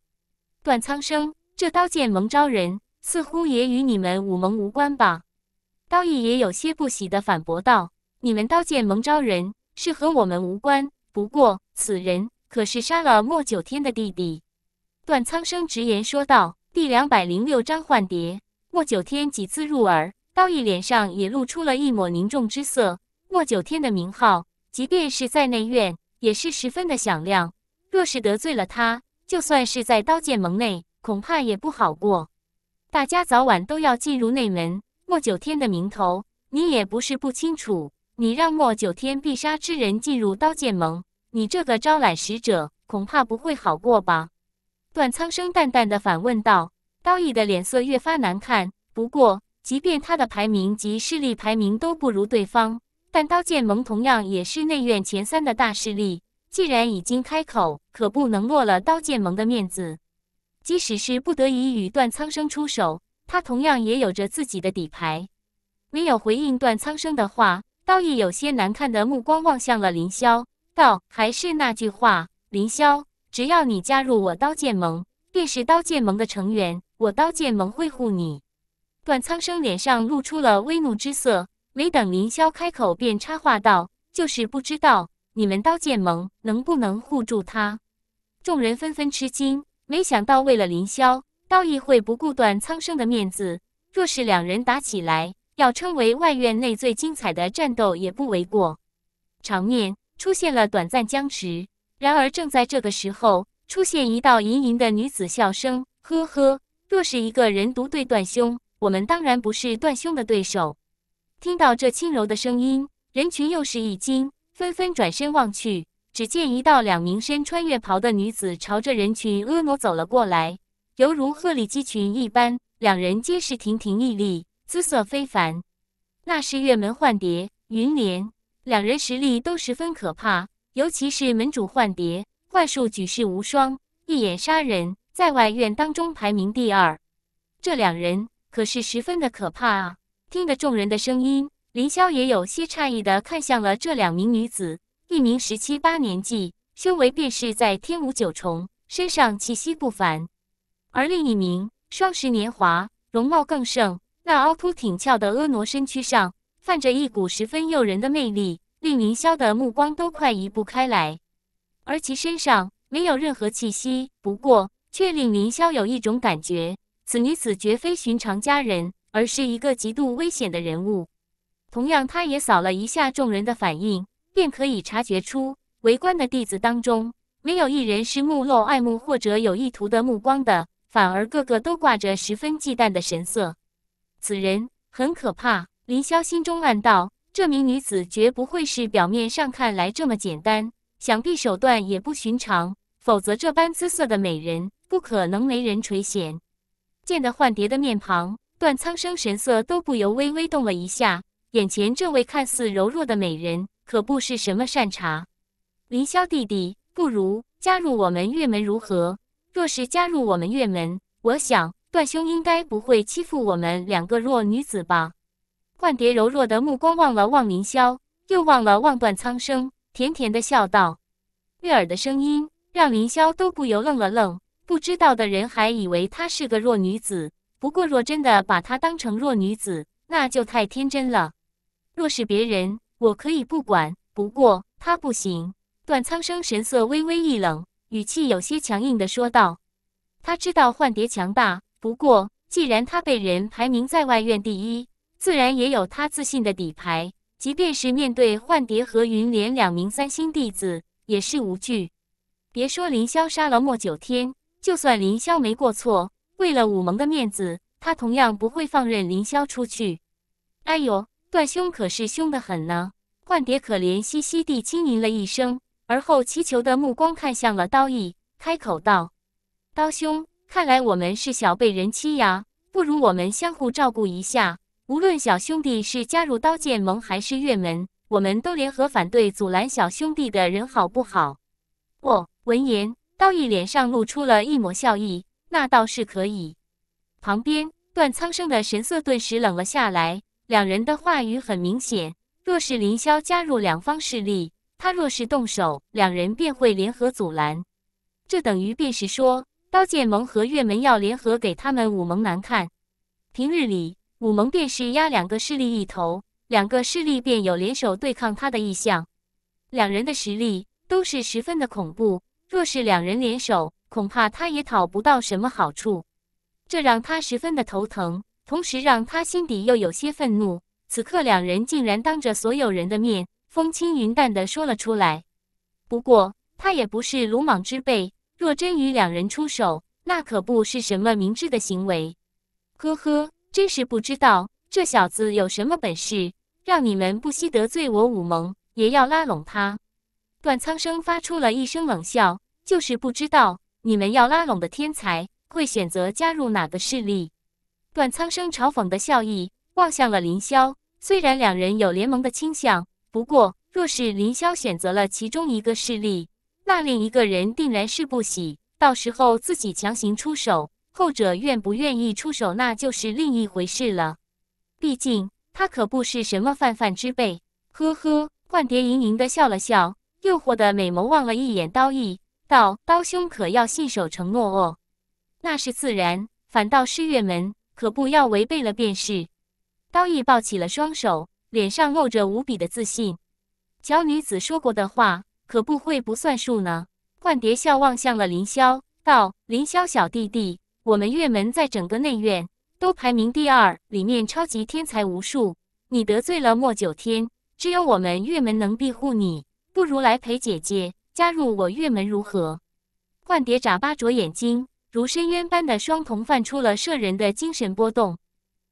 段苍生，这刀剑盟招人。似乎也与你们武盟无关吧？刀义也有些不喜的反驳道：“你们刀剑盟招人是和我们无关。不过此人可是杀了莫九天的弟弟。”段苍生直言说道：“第两百零六章幻蝶。”莫九天几次入耳，刀义脸上也露出了一抹凝重之色。莫九天的名号，即便是在内院，也是十分的响亮。若是得罪了他，就算是在刀剑盟内，恐怕也不好过。大家早晚都要进入内门。莫九天的名头，你也不是不清楚。你让莫九天必杀之人进入刀剑盟，你这个招揽使者，恐怕不会好过吧？段苍生淡淡的反问道。刀义的脸色越发难看。不过，即便他的排名及势力排名都不如对方，但刀剑盟同样也是内院前三的大势力。既然已经开口，可不能落了刀剑盟的面子。即使是不得已与段苍生出手，他同样也有着自己的底牌。没有回应段苍生的话，刀义有些难看的目光望向了凌霄，道：“还是那句话，凌霄，只要你加入我刀剑盟，便是刀剑盟的成员，我刀剑盟会护你。”段苍生脸上露出了微怒之色，没等凌霄开口，便插话道：“就是不知道你们刀剑盟能不能护住他。”众人纷纷吃惊。没想到，为了林霄，道义会不顾段苍生的面子。若是两人打起来，要称为外院内最精彩的战斗也不为过。场面出现了短暂僵持。然而，正在这个时候，出现一道盈盈的女子笑声：“呵呵，若是一个人独对段兄，我们当然不是段兄的对手。”听到这轻柔的声音，人群又是一惊，纷纷转身望去。只见一道两名身穿月袍的女子朝着人群婀娜走了过来，犹如鹤立鸡群一般。两人皆是亭亭玉立，姿色非凡。那是月门幻蝶云莲，两人实力都十分可怕，尤其是门主幻蝶，幻术举世无双，一眼杀人，在外院当中排名第二。这两人可是十分的可怕啊！听得众人的声音，凌霄也有些诧异的看向了这两名女子。一名十七八年纪，修为便是在天无九重，身上气息不凡；而另一名双十年华，容貌更盛，那凹凸挺翘的婀娜身躯上泛着一股十分诱人的魅力，令凌霄的目光都快移不开来。而其身上没有任何气息，不过却令凌霄有一种感觉：此女子绝非寻常佳人，而是一个极度危险的人物。同样，他也扫了一下众人的反应。便可以察觉出，围观的弟子当中，没有一人是目露爱慕或者有意图的目光的，反而个个都挂着十分忌惮的神色。此人很可怕，林霄心中暗道：这名女子绝不会是表面上看来这么简单，想必手段也不寻常，否则这般姿色的美人，不可能没人垂涎。见得幻蝶的面庞，段苍生神色都不由微微动了一下，眼前这位看似柔弱的美人。可不是什么善茬，凌霄弟弟，不如加入我们月门如何？若是加入我们月门，我想段兄应该不会欺负我们两个弱女子吧？幻蝶柔弱的目光望了望凌霄，又望了望段苍生，甜甜的笑道：“悦耳的声音，让凌霄都不由愣了愣。不知道的人还以为她是个弱女子，不过若真的把她当成弱女子，那就太天真了。若是别人，我可以不管，不过他不行。”段苍生神色微微一冷，语气有些强硬的说道：“他知道幻蝶强大，不过既然他被人排名在外院第一，自然也有他自信的底牌。即便是面对幻蝶和云莲两名三星弟子，也是无惧。别说凌霄杀了莫九天，就算凌霄没过错，为了武盟的面子，他同样不会放任凌霄出去。哎呦，段兄可是凶得很呢！”幻蝶可怜兮兮地轻吟了一声。而后，祈求的目光看向了刀毅，开口道：“刀兄，看来我们是小被人欺呀，不如我们相互照顾一下。无论小兄弟是加入刀剑盟还是月门，我们都联合反对阻拦小兄弟的人，好不好？”哦，闻言，刀毅脸上露出了一抹笑意：“那倒是可以。”旁边，段苍生的神色顿时冷了下来。两人的话语很明显，若是林霄加入两方势力。他若是动手，两人便会联合阻拦。这等于便是说，刀剑盟和月门要联合给他们武盟难看。平日里，武盟便是压两个势力一头，两个势力便有联手对抗他的意向。两人的实力都是十分的恐怖，若是两人联手，恐怕他也讨不到什么好处。这让他十分的头疼，同时让他心底又有些愤怒。此刻，两人竟然当着所有人的面。风轻云淡地说了出来，不过他也不是鲁莽之辈，若真与两人出手，那可不是什么明智的行为。呵呵，真是不知道这小子有什么本事，让你们不惜得罪我武盟，也要拉拢他。段苍生发出了一声冷笑，就是不知道你们要拉拢的天才会选择加入哪个势力。段苍生嘲讽的笑意望向了林霄，虽然两人有联盟的倾向。不过，若是林霄选择了其中一个势力，那另一个人定然是不喜。到时候自己强行出手，后者愿不愿意出手，那就是另一回事了。毕竟他可不是什么泛泛之辈。呵呵，幻蝶盈盈的笑了笑，诱惑的美眸望了一眼刀意，道：“刀兄可要信守承诺哦。”那是自然，反倒是月门，可不要违背了便是。刀义抱起了双手。脸上露着无比的自信，小女子说过的话，可不会不算数呢。幻蝶笑望向了凌霄，道：“凌霄小弟弟，我们月门在整个内院都排名第二，里面超级天才无数。你得罪了莫九天，只有我们月门能庇护你。不如来陪姐姐加入我月门，如何？”幻蝶眨巴着眼睛，如深渊般的双瞳泛出了摄人的精神波动，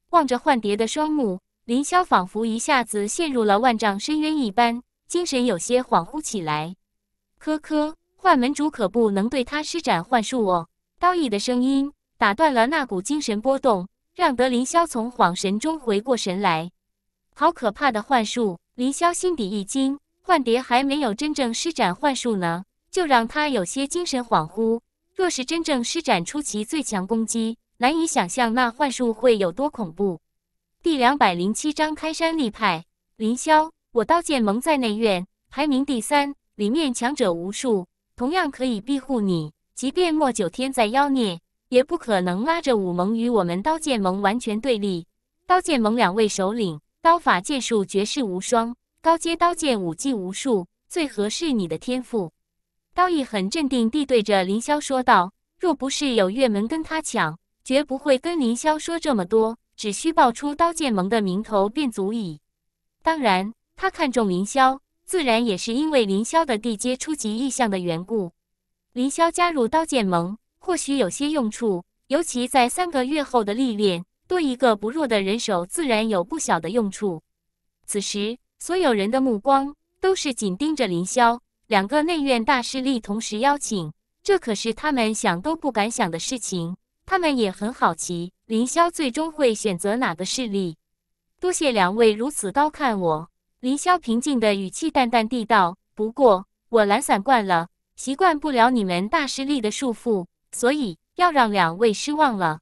望着幻蝶的双目。凌霄仿佛一下子陷入了万丈深渊一般，精神有些恍惚起来。科科，幻门主可不能对他施展幻术哦！刀意的声音打断了那股精神波动，让德凌霄从恍神中回过神来。好可怕的幻术！凌霄心底一惊，幻蝶还没有真正施展幻术呢，就让他有些精神恍惚。若是真正施展出其最强攻击，难以想象那幻术会有多恐怖。第两百零七章开山立派。凌霄，我刀剑盟在内院排名第三，里面强者无数，同样可以庇护你。即便莫九天再妖孽，也不可能拉着武盟与我们刀剑盟完全对立。刀剑盟两位首领，刀法剑术绝世无双，高阶刀剑武技无数，最合适你的天赋。刀义很镇定地对着凌霄说道：“若不是有月门跟他抢，绝不会跟凌霄说这么多。”只需报出刀剑盟的名头便足矣。当然，他看中凌霄，自然也是因为凌霄的地阶初级意象的缘故。凌霄加入刀剑盟，或许有些用处，尤其在三个月后的历练，多一个不弱的人手，自然有不小的用处。此时，所有人的目光都是紧盯着凌霄。两个内院大势力同时邀请，这可是他们想都不敢想的事情。他们也很好奇。凌霄最终会选择哪个势力？多谢两位如此高看我。凌霄平静的语气淡淡地道：“不过我懒散惯了，习惯不了你们大势力的束缚，所以要让两位失望了。”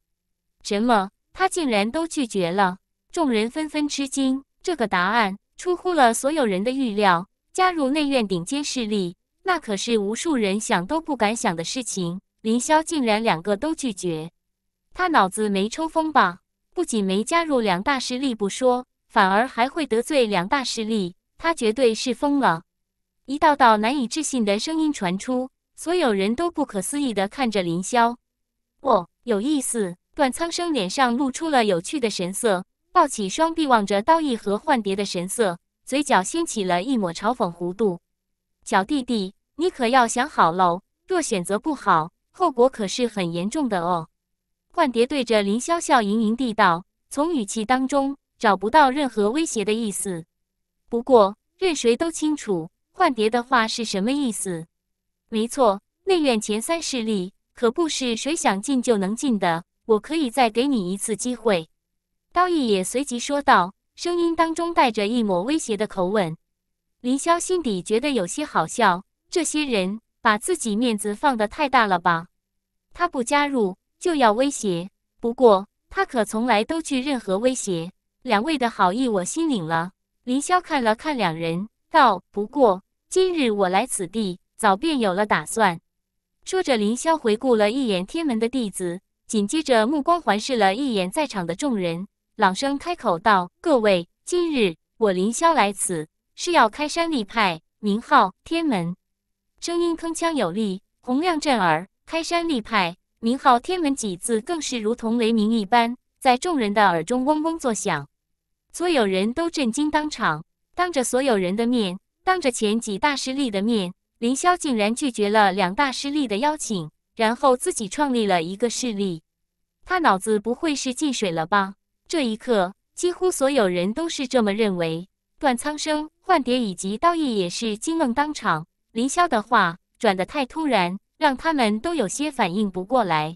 什么？他竟然都拒绝了？众人纷纷吃惊，这个答案出乎了所有人的预料。加入内院顶尖势力，那可是无数人想都不敢想的事情。林霄竟然两个都拒绝，他脑子没抽风吧？不仅没加入两大势力不说，反而还会得罪两大势力，他绝对是疯了！一道道难以置信的声音传出，所有人都不可思议地看着林霄。哦，有意思！段苍生脸上露出了有趣的神色，抱起双臂望着刀义和幻蝶的神色。嘴角掀起了一抹嘲讽弧度，小弟弟，你可要想好喽！若选择不好，后果可是很严重的哦。幻蝶对着林潇笑盈盈地道，从语气当中找不到任何威胁的意思。不过，任谁都清楚幻蝶的话是什么意思。没错，内院前三势力可不是谁想进就能进的。我可以再给你一次机会。刀义也随即说道。声音当中带着一抹威胁的口吻，林霄心底觉得有些好笑。这些人把自己面子放得太大了吧？他不加入就要威胁，不过他可从来都拒任何威胁。两位的好意我心领了。林霄看了看两人，道：“不过今日我来此地，早便有了打算。”说着，林霄回顾了一眼天门的弟子，紧接着目光环视了一眼在场的众人。朗声开口道：“各位，今日我凌霄来此，是要开山立派，名号天门。”声音铿锵有力，洪亮震耳。开山立派，名号天门几字更是如同雷鸣一般，在众人的耳中嗡嗡作响。所有人都震惊当场，当着所有人的面，当着前几大势力的面，凌霄竟然拒绝了两大势力的邀请，然后自己创立了一个势力。他脑子不会是进水了吧？这一刻，几乎所有人都是这么认为。段苍生、幻蝶以及刀义也是惊愣当场。凌霄的话转得太突然，让他们都有些反应不过来。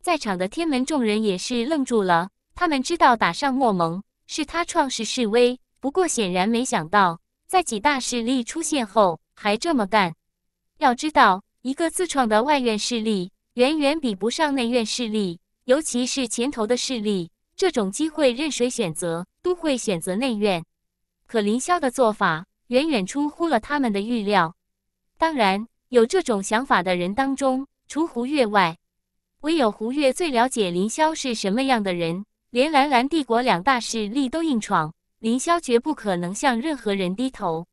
在场的天门众人也是愣住了。他们知道打上莫蒙是他创世示威，不过显然没想到，在几大势力出现后还这么干。要知道，一个自创的外院势力，远远比不上内院势力，尤其是前头的势力。这种机会任谁选择都会选择内院，可林霄的做法远远出乎了他们的预料。当然，有这种想法的人当中，除胡越外，唯有胡越最了解林霄是什么样的人。连蓝蓝帝国两大势力都硬闯，林霄绝不可能向任何人低头。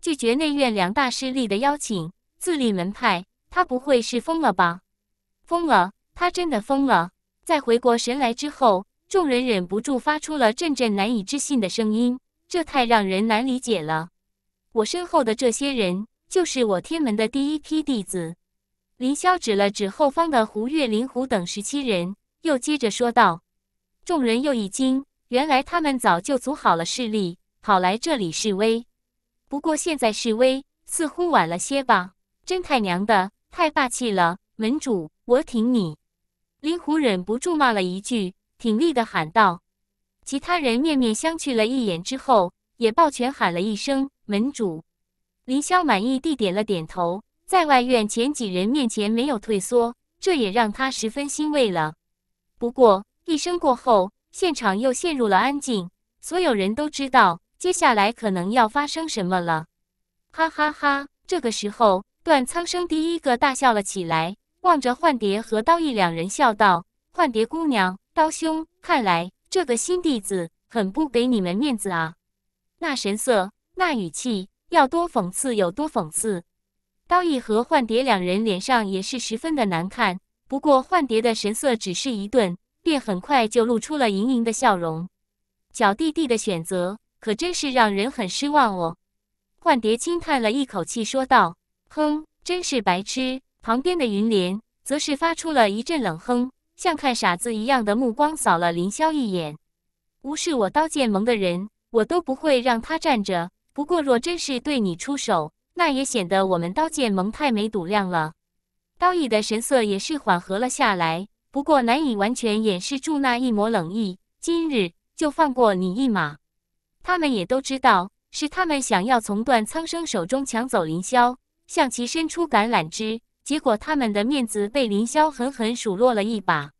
拒绝内院两大势力的邀请，自立门派，他不会是疯了吧？疯了，他真的疯了。在回过神来之后。众人忍不住发出了阵阵难以置信的声音，这太让人难理解了。我身后的这些人，就是我天门的第一批弟子。林霄指了指后方的胡月、林虎等十七人，又接着说道。众人又一惊，原来他们早就组好了势力，跑来这里示威。不过现在示威似乎晚了些吧？真太娘的，太霸气了！门主，我挺你！林虎忍不住骂了一句。挺立的喊道，其他人面面相觑了一眼之后，也抱拳喊了一声“门主”。林霄满意地点了点头，在外院前几人面前没有退缩，这也让他十分欣慰了。不过一声过后，现场又陷入了安静，所有人都知道接下来可能要发生什么了。哈哈哈！这个时候，段苍生第一个大笑了起来，望着幻蝶和刀义两人笑道：“幻蝶姑娘。”刀兄，看来这个新弟子很不给你们面子啊！那神色，那语气，要多讽刺有多讽刺。刀义和幻蝶两人脸上也是十分的难看，不过幻蝶的神色只是一顿，便很快就露出了盈盈的笑容。小弟弟的选择可真是让人很失望哦。幻蝶轻叹了一口气，说道：“哼，真是白痴。”旁边的云莲则是发出了一阵冷哼。像看傻子一样的目光扫了林霄一眼，无视我刀剑盟的人，我都不会让他站着。不过若真是对你出手，那也显得我们刀剑盟太没肚量了。刀义的神色也是缓和了下来，不过难以完全掩饰住那一抹冷意。今日就放过你一马。他们也都知道，是他们想要从段苍生手中抢走林霄，向其伸出橄榄枝。结果他们的面子被林霄狠狠数落了一把。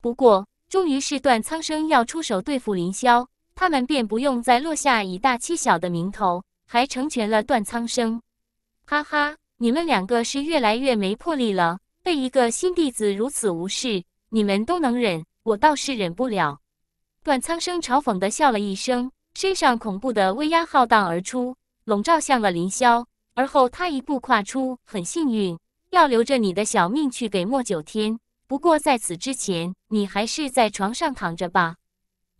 不过，终于是段苍生要出手对付林霄，他们便不用再落下以大欺小的名头，还成全了段苍生。哈哈，你们两个是越来越没魄力了，被一个新弟子如此无视，你们都能忍，我倒是忍不了。段苍生嘲讽地笑了一声，身上恐怖的威压浩荡而出，笼罩向了林霄。而后他一步跨出，很幸运，要留着你的小命去给莫九天。不过在此之前，你还是在床上躺着吧。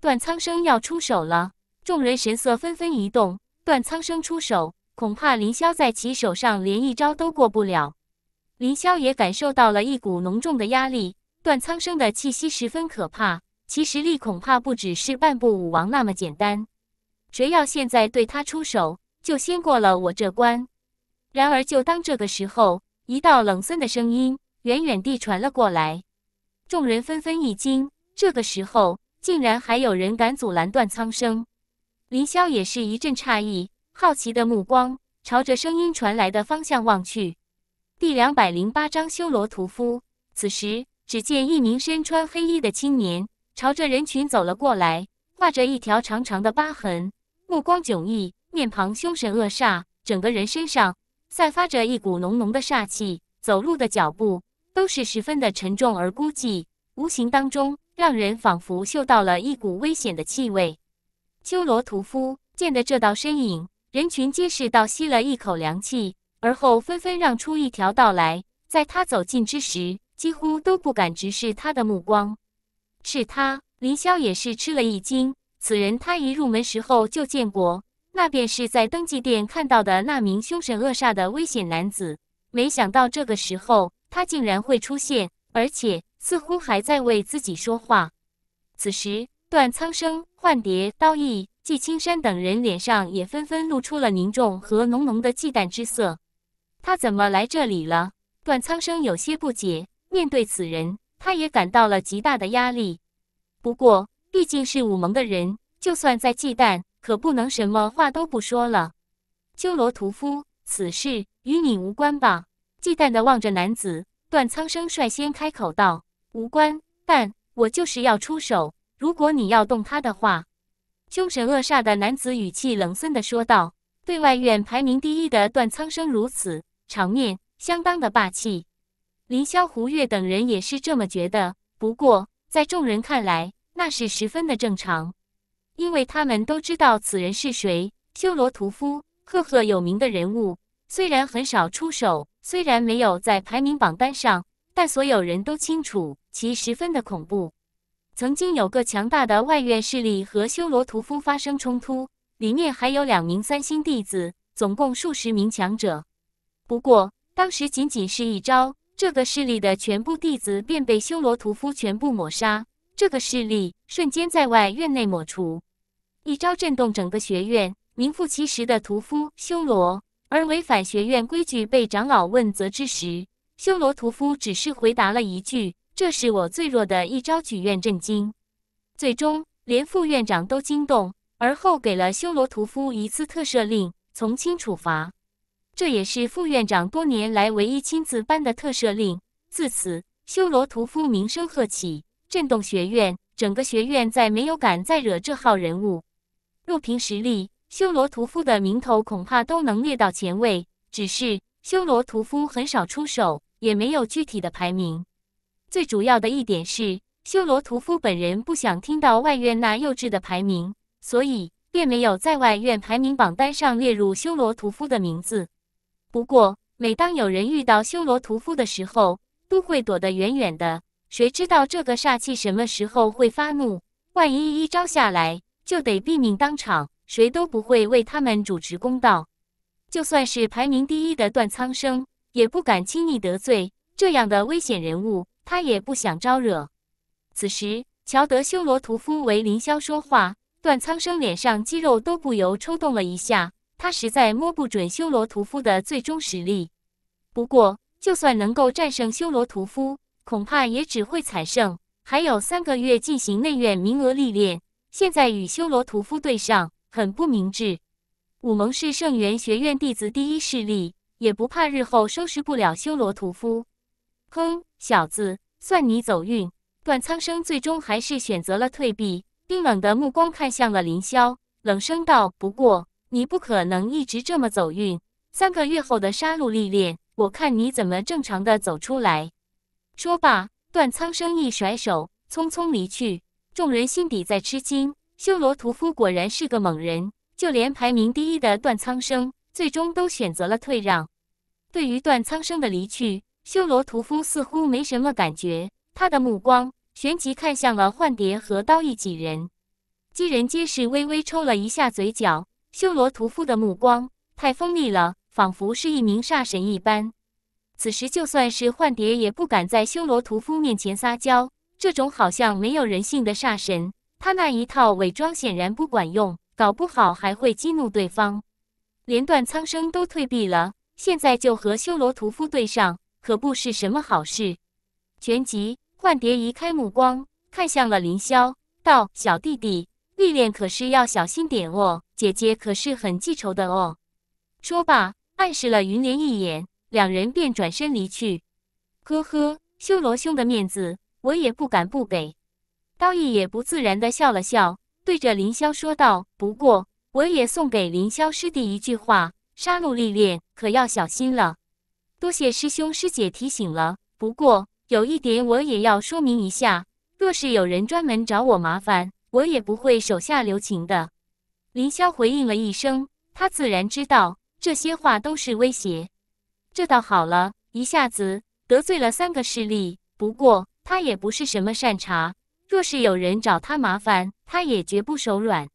段苍生要出手了，众人神色纷纷移动。段苍生出手，恐怕林霄在其手上连一招都过不了。林霄也感受到了一股浓重的压力。段苍生的气息十分可怕，其实力恐怕不只是半步武王那么简单。谁要现在对他出手，就先过了我这关。然而，就当这个时候，一道冷森的声音远远地传了过来，众人纷纷一惊。这个时候，竟然还有人敢阻拦段苍生！林霄也是一阵诧异，好奇的目光朝着声音传来的方向望去。第两百零八章修罗屠夫。此时，只见一名身穿黑衣的青年朝着人群走了过来，画着一条长长的疤痕，目光迥异，面庞凶神恶煞，整个人身上散发着一股浓浓的煞气，走路的脚步都是十分的沉重而孤寂，无形当中。让人仿佛嗅到了一股危险的气味。修罗屠夫见的这道身影，人群皆是倒吸了一口凉气，而后纷纷让出一条道来。在他走近之时，几乎都不敢直视他的目光。是他，林霄也是吃了一惊。此人他一入门时候就见过，那便是在登记店看到的那名凶神恶煞的危险男子。没想到这个时候他竟然会出现，而且。似乎还在为自己说话。此时，段苍生、幻蝶、刀意、季青山等人脸上也纷纷露出了凝重和浓浓的忌惮之色。他怎么来这里了？段苍生有些不解。面对此人，他也感到了极大的压力。不过，毕竟是武盟的人，就算再忌惮，可不能什么话都不说了。修罗屠夫，此事与你无关吧？忌惮的望着男子，段苍生率先开口道。无关，但我就是要出手。如果你要动他的话，凶神恶煞的男子语气冷森的说道。对外院排名第一的段苍生如此，场面相当的霸气。林霄、胡月等人也是这么觉得。不过，在众人看来，那是十分的正常，因为他们都知道此人是谁——修罗屠夫，赫赫有名的人物。虽然很少出手，虽然没有在排名榜单上。但所有人都清楚，其十分的恐怖。曾经有个强大的外院势力和修罗屠夫发生冲突，里面还有两名三星弟子，总共数十名强者。不过当时仅仅是一招，这个势力的全部弟子便被修罗屠夫全部抹杀，这个势力瞬间在外院内抹除，一招震动整个学院，名副其实的屠夫修罗。而违反学院规矩被长老问责之时，修罗屠夫只是回答了一句：“这是我最弱的一招。”举院震惊，最终连副院长都惊动，而后给了修罗屠夫一次特赦令，从轻处罚。这也是副院长多年来唯一亲自颁的特赦令。自此，修罗屠夫名声鹤起，震动学院。整个学院再没有敢再惹这号人物。若凭实力，修罗屠夫的名头恐怕都能列到前位。只是修罗屠夫很少出手。也没有具体的排名。最主要的一点是，修罗屠夫本人不想听到外院那幼稚的排名，所以便没有在外院排名榜单上列入修罗屠夫的名字。不过，每当有人遇到修罗屠夫的时候，都会躲得远远的。谁知道这个煞气什么时候会发怒？万一一招下来，就得毙命当场，谁都不会为他们主持公道。就算是排名第一的段苍生。也不敢轻易得罪这样的危险人物，他也不想招惹。此时，乔德修罗屠夫为凌霄说话，段苍生脸上肌肉都不由抽动了一下。他实在摸不准修罗屠夫的最终实力。不过，就算能够战胜修罗屠夫，恐怕也只会惨胜。还有三个月进行内院名额历练，现在与修罗屠夫对上，很不明智。武盟是圣元学院弟子第一势力。也不怕日后收拾不了修罗屠夫。哼，小子，算你走运。段苍生最终还是选择了退避，冰冷的目光看向了凌霄，冷声道：“不过你不可能一直这么走运。三个月后的杀戮历练，我看你怎么正常的走出来。”说罢，段苍生一甩手，匆匆离去。众人心底在吃惊，修罗屠夫果然是个猛人。就连排名第一的段苍生，最终都选择了退让。对于段苍生的离去，修罗屠夫似乎没什么感觉，他的目光旋即看向了幻蝶和刀义几人。几人皆是微微抽了一下嘴角。修罗屠夫的目光太锋利了，仿佛是一名煞神一般。此时，就算是幻蝶也不敢在修罗屠夫面前撒娇。这种好像没有人性的煞神，他那一套伪装显然不管用。搞不好还会激怒对方，连段苍生都退避了，现在就和修罗屠夫对上，可不是什么好事。旋即，幻蝶移开目光，看向了凌霄，道：“小弟弟，历练可是要小心点哦，姐姐可是很记仇的哦。”说罢，暗示了云莲一眼，两人便转身离去。呵呵，修罗兄的面子，我也不敢不给。刀义也不自然的笑了笑。对着凌霄说道：“不过，我也送给凌霄师弟一句话：杀戮历练可要小心了。多谢师兄师姐提醒了。不过有一点我也要说明一下：若是有人专门找我麻烦，我也不会手下留情的。”凌霄回应了一声，他自然知道这些话都是威胁。这倒好了，一下子得罪了三个势力。不过他也不是什么善茬。若是有人找他麻烦，他也绝不手软。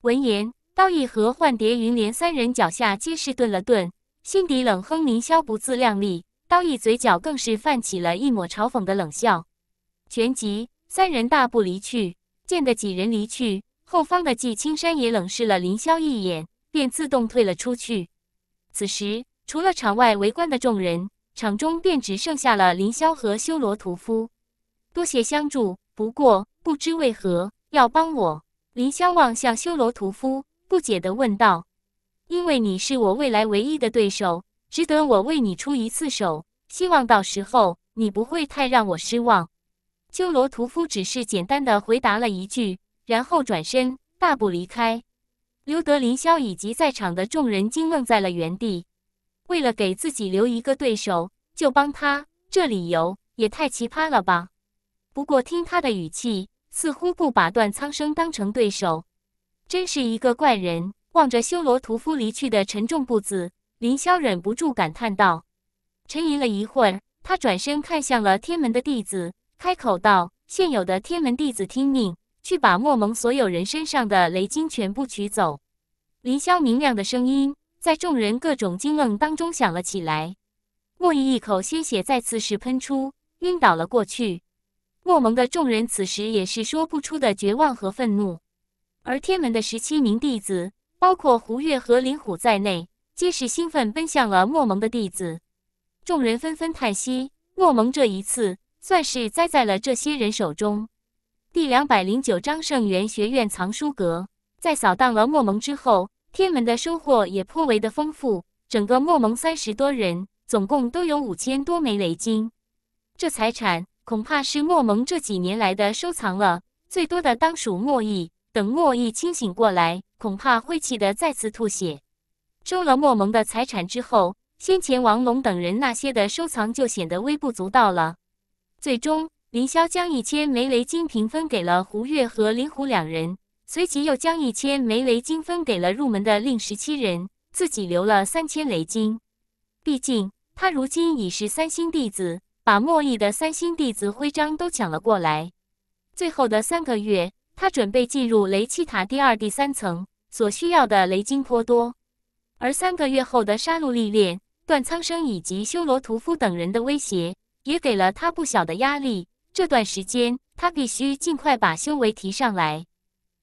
闻言，刀义和幻蝶、云莲三人脚下皆是顿了顿，心底冷哼：凌霄不自量力。刀义嘴角更是泛起了一抹嘲讽的冷笑。旋即，三人大步离去。见得几人离去，后方的季青山也冷视了凌霄一眼，便自动退了出去。此时，除了场外围观的众人，场中便只剩下了凌霄和修罗屠夫。多谢相助。不过不知为何要帮我？林霄望向修罗屠夫，不解地问道：“因为你是我未来唯一的对手，值得我为你出一次手。希望到时候你不会太让我失望。”修罗屠夫只是简单的回答了一句，然后转身大步离开，留得林霄以及在场的众人惊愣在了原地。为了给自己留一个对手，就帮他，这理由也太奇葩了吧！不过听他的语气，似乎不把段苍生当成对手，真是一个怪人。望着修罗屠夫离去的沉重步子，林霄忍不住感叹道。沉吟了一会儿，他转身看向了天门的弟子，开口道：“现有的天门弟子听命，去把莫蒙所有人身上的雷晶全部取走。”林霄明亮的声音在众人各种惊愣当中响了起来。莫弈一口鲜血再次是喷出，晕倒了过去。莫蒙的众人此时也是说不出的绝望和愤怒，而天门的十七名弟子，包括胡月和林虎在内，皆是兴奋奔向了莫蒙的弟子。众人纷纷叹息，莫蒙这一次算是栽在了这些人手中。第两百零九章圣元学院藏书阁，在扫荡了莫蒙之后，天门的收获也颇为的丰富。整个莫蒙三十多人，总共都有五千多枚雷晶，这财产。恐怕是莫蒙这几年来的收藏了，最多的当属莫弈。等莫弈清醒过来，恐怕会气得再次吐血。收了莫蒙的财产之后，先前王龙等人那些的收藏就显得微不足道了。最终，林霄将一千枚雷晶平分给了胡月和林虎两人，随即又将一千枚雷晶分给了入门的另十七人，自己留了三千雷晶。毕竟他如今已是三星弟子。把莫弈的三星弟子徽章都抢了过来。最后的三个月，他准备进入雷七塔第二、第三层，所需要的雷晶颇多。而三个月后的杀戮历练，段苍生以及修罗屠夫等人的威胁，也给了他不小的压力。这段时间，他必须尽快把修为提上来。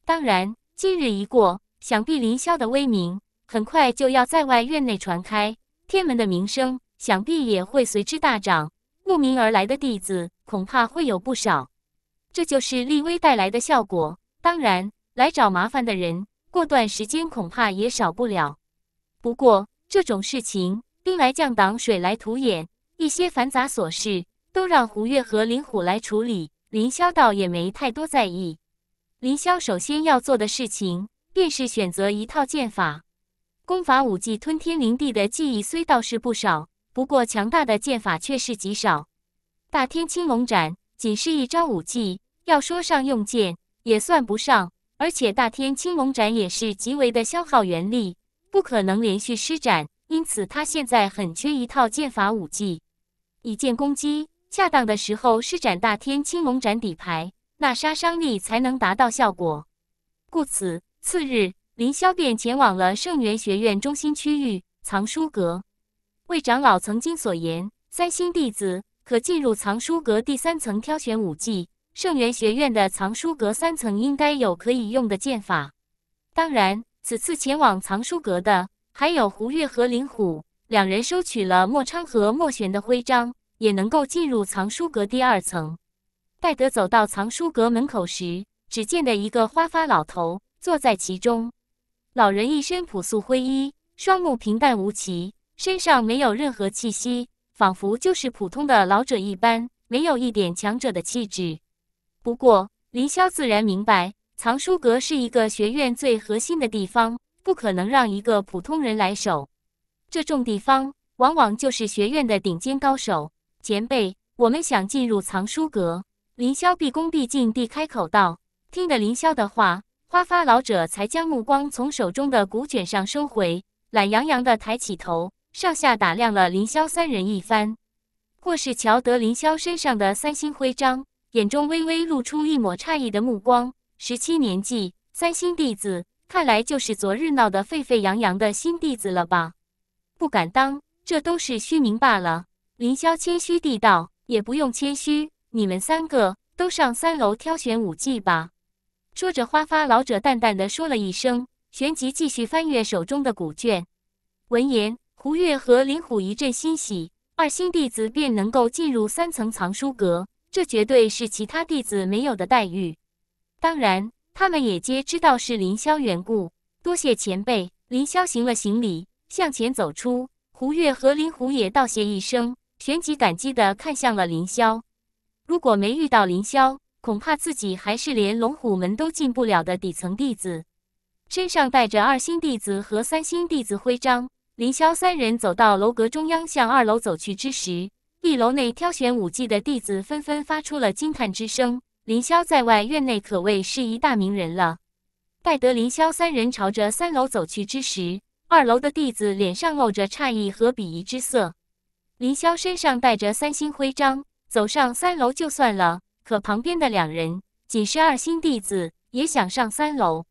当然，今日一过，想必凌霄的威名很快就要在外院内传开，天门的名声想必也会随之大涨。慕名而来的弟子恐怕会有不少，这就是立威带来的效果。当然，来找麻烦的人，过段时间恐怕也少不了。不过，这种事情兵来将挡，水来土掩，一些繁杂琐事都让胡月和林虎来处理。林霄道也没太多在意。林霄首先要做的事情，便是选择一套剑法。功法武技吞天灵地的技艺虽倒是不少，不过强大的剑法却是极少。大天青龙斩仅是一招武技，要说上用剑也算不上。而且大天青龙斩也是极为的消耗元力，不可能连续施展，因此他现在很缺一套剑法武技，以剑攻击，恰当的时候施展大天青龙斩底牌，那杀伤力才能达到效果。故此，次日林霄便前往了圣元学院中心区域藏书阁。魏长老曾经所言，三星弟子可进入藏书阁第三层挑选武技。圣元学院的藏书阁三层应该有可以用的剑法。当然，此次前往藏书阁的还有胡月和林虎两人，收取了莫昌和莫玄的徽章，也能够进入藏书阁第二层。戴德走到藏书阁门口时，只见的一个花发老头坐在其中。老人一身朴素灰衣，双目平淡无奇，身上没有任何气息，仿佛就是普通的老者一般，没有一点强者的气质。不过，林霄自然明白，藏书阁是一个学院最核心的地方，不可能让一个普通人来守。这种地方往往就是学院的顶尖高手。前辈，我们想进入藏书阁。林霄毕恭毕敬地开口道。听得林霄的话，花发老者才将目光从手中的古卷上收回，懒洋洋地抬起头，上下打量了林霄三人一番，或是瞧得林霄身上的三星徽章。眼中微微露出一抹诧异的目光。十七年纪，三星弟子，看来就是昨日闹得沸沸扬扬的新弟子了吧？不敢当，这都是虚名罢了。林霄谦虚地道：“也不用谦虚，你们三个都上三楼挑选武技吧。”说着，花发老者淡淡的说了一声，旋即继续翻阅手中的古卷。闻言，胡月和林虎一阵欣喜，二星弟子便能够进入三层藏书阁。这绝对是其他弟子没有的待遇。当然，他们也皆知道是林霄缘故。多谢前辈。林霄行了行礼，向前走出。胡月和林虎也道谢一声，旋即感激地看向了林霄。如果没遇到林霄，恐怕自己还是连龙虎门都进不了的底层弟子。身上带着二星弟子和三星弟子徽章，林霄三人走到楼阁中央，向二楼走去之时。一楼内挑选武技的弟子纷纷发出了惊叹之声。林霄在外院内可谓是一大名人了。待得林霄三人朝着三楼走去之时，二楼的弟子脸上露着诧异和鄙夷之色。林霄身上带着三星徽章，走上三楼就算了，可旁边的两人仅是二星弟子，也想上三楼。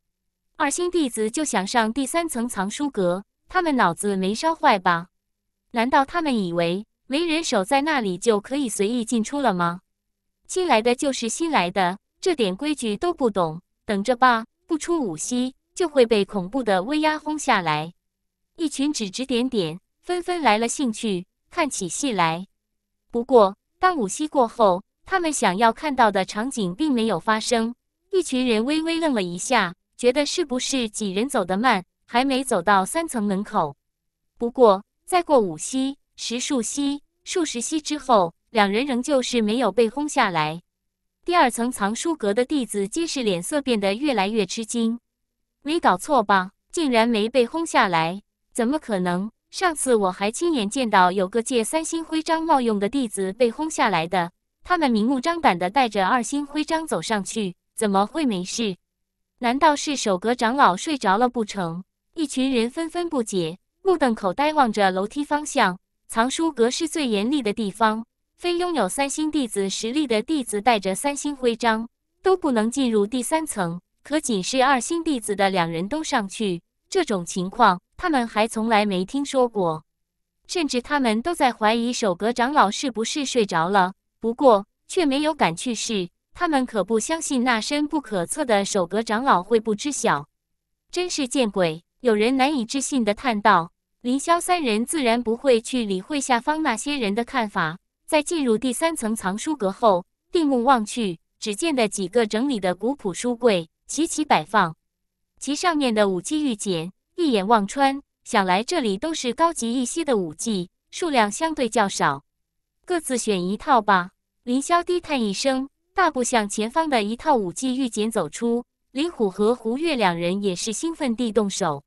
二星弟子就想上第三层藏书阁，他们脑子没烧坏吧？难道他们以为？没人守在那里就可以随意进出了吗？新来的就是新来的，这点规矩都不懂，等着吧！不出五息就会被恐怖的威压轰下来。一群指指点点，纷纷来了兴趣，看起戏来。不过，当午息过后，他们想要看到的场景并没有发生。一群人微微愣了一下，觉得是不是几人走得慢，还没走到三层门口。不过，再过午息。十数息、数十息之后，两人仍旧是没有被轰下来。第二层藏书阁的弟子皆是脸色变得越来越吃惊。没搞错吧？竟然没被轰下来？怎么可能？上次我还亲眼见到有个借三星徽章冒用的弟子被轰下来的。他们明目张胆的带着二星徽章走上去，怎么会没事？难道是守阁长老睡着了不成？一群人纷纷不解，目瞪口呆望着楼梯方向。藏书阁是最严厉的地方，非拥有三星弟子实力的弟子带着三星徽章都不能进入第三层。可仅是二星弟子的两人都上去，这种情况他们还从来没听说过，甚至他们都在怀疑守阁长老是不是睡着了。不过却没有敢去试，他们可不相信那深不可测的守阁长老会不知晓。真是见鬼！有人难以置信地叹道。林霄三人自然不会去理会下方那些人的看法。在进入第三层藏书阁后，定目望去，只见的几个整理的古朴书柜齐齐摆放，其上面的武器玉简一眼望穿，想来这里都是高级一些的武技，数量相对较少。各自选一套吧。林霄低叹一声，大步向前方的一套武技御剑走出，林虎和胡月两人也是兴奋地动手。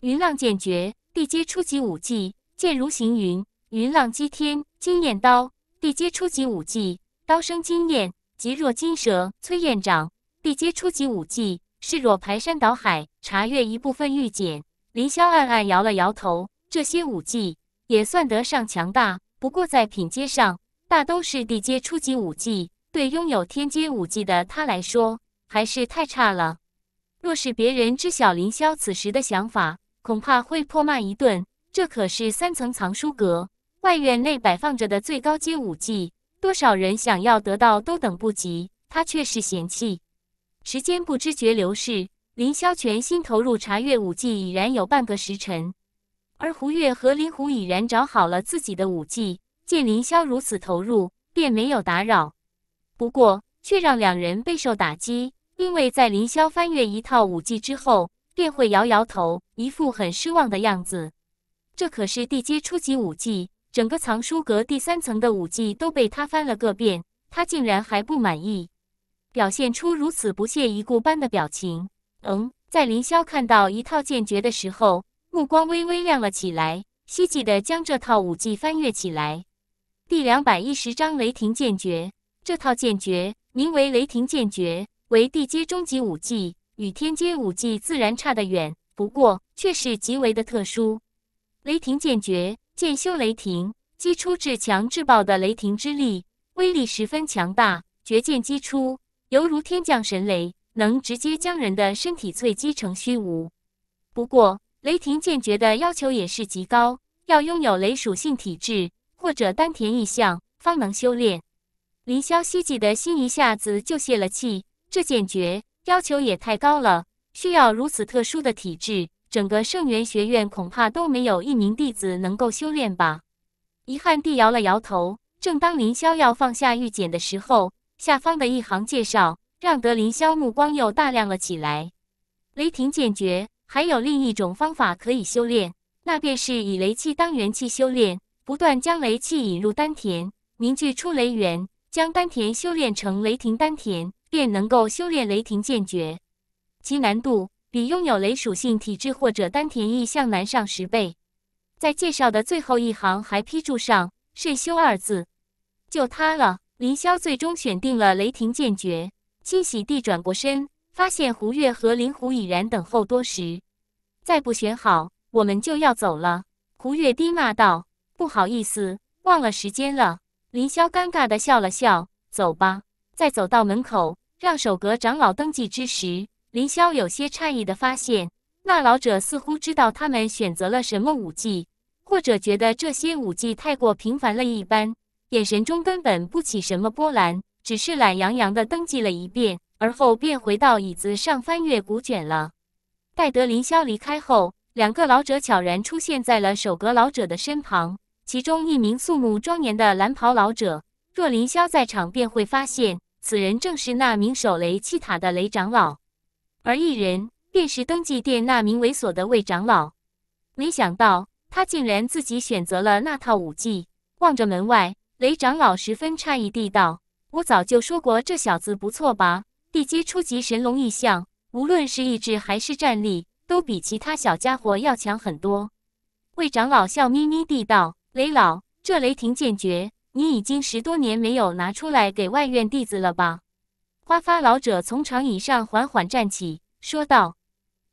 云浪剑诀，地阶初级武技，剑如行云，云浪击天，惊艳刀，地阶初级武技，刀声惊艳，极若金蛇，崔燕掌，地阶初级武技，势若排山倒海。查阅一部分玉简，林霄暗暗摇了摇头，这些武技也算得上强大，不过在品阶上，大都是地阶初级武技，对拥有天阶武技的他来说，还是太差了。若是别人知晓林霄此时的想法，恐怕会破骂一顿。这可是三层藏书阁，外院内摆放着的最高阶武技，多少人想要得到都等不及，他却是嫌弃。时间不知觉流逝，林霄全心投入查阅武技已然有半个时辰，而胡月和林虎已然找好了自己的武技，见林霄如此投入，便没有打扰。不过，却让两人备受打击，因为在林霄翻阅一套武技之后，便会摇摇头，一副很失望的样子。这可是地阶初级武技，整个藏书阁第三层的武技都被他翻了个遍，他竟然还不满意，表现出如此不屑一顾般的表情。嗯，在林霄看到一套剑诀的时候，目光微微亮了起来，希冀的将这套武技翻阅起来。第两百一十章雷霆剑诀，这套剑诀名为雷霆剑诀，为地阶中级武技，与天阶武技自然差得远，不过却是极为的特殊。雷霆剑诀，剑修雷霆，击出至强至爆的雷霆之力，威力十分强大。绝剑击出，犹如天降神雷，能直接将人的身体淬击成虚无。不过，雷霆剑诀的要求也是极高，要拥有雷属性体质或者丹田意象，方能修炼。林霄希冀的心一下子就泄了气，这剑诀要求也太高了，需要如此特殊的体质。整个圣元学院恐怕都没有一名弟子能够修炼吧？遗憾地摇了摇头。正当林霄要放下玉简的时候，下方的一行介绍让得林霄目光又大亮了起来。雷霆剑诀还有另一种方法可以修炼，那便是以雷气当元气修炼，不断将雷气引入丹田，凝聚出雷源，将丹田修炼成雷霆丹田，便能够修炼雷霆剑诀。其难度。比拥有雷属性体质或者丹田意象难上十倍。在介绍的最后一行还批注上“慎修”二字，就他了。林霄最终选定了雷霆剑诀，欣喜地转过身，发现胡月和林虎已然等候多时。再不选好，我们就要走了。胡月低骂道：“不好意思，忘了时间了。”林霄尴尬地笑了笑：“走吧。”在走到门口，让守阁长老登记之时。林霄有些诧异的发现，那老者似乎知道他们选择了什么武技，或者觉得这些武技太过平凡了一般，眼神中根本不起什么波澜，只是懒洋洋的登记了一遍，而后便回到椅子上翻阅古卷了。待得林霄离开后，两个老者悄然出现在了守阁老者的身旁，其中一名肃穆庄严的蓝袍老者，若林霄在场，便会发现此人正是那名守雷气塔的雷长老。而一人便是登记殿那名猥琐的魏长老，没想到他竟然自己选择了那套武技。望着门外，雷长老十分诧异地道：“我早就说过这小子不错吧？地阶初级神龙异象，无论是意志还是战力，都比其他小家伙要强很多。”魏长老笑眯眯地道：“雷老，这雷霆剑诀，你已经十多年没有拿出来给外院弟子了吧？”花发老者从长椅上缓缓站起，说道：“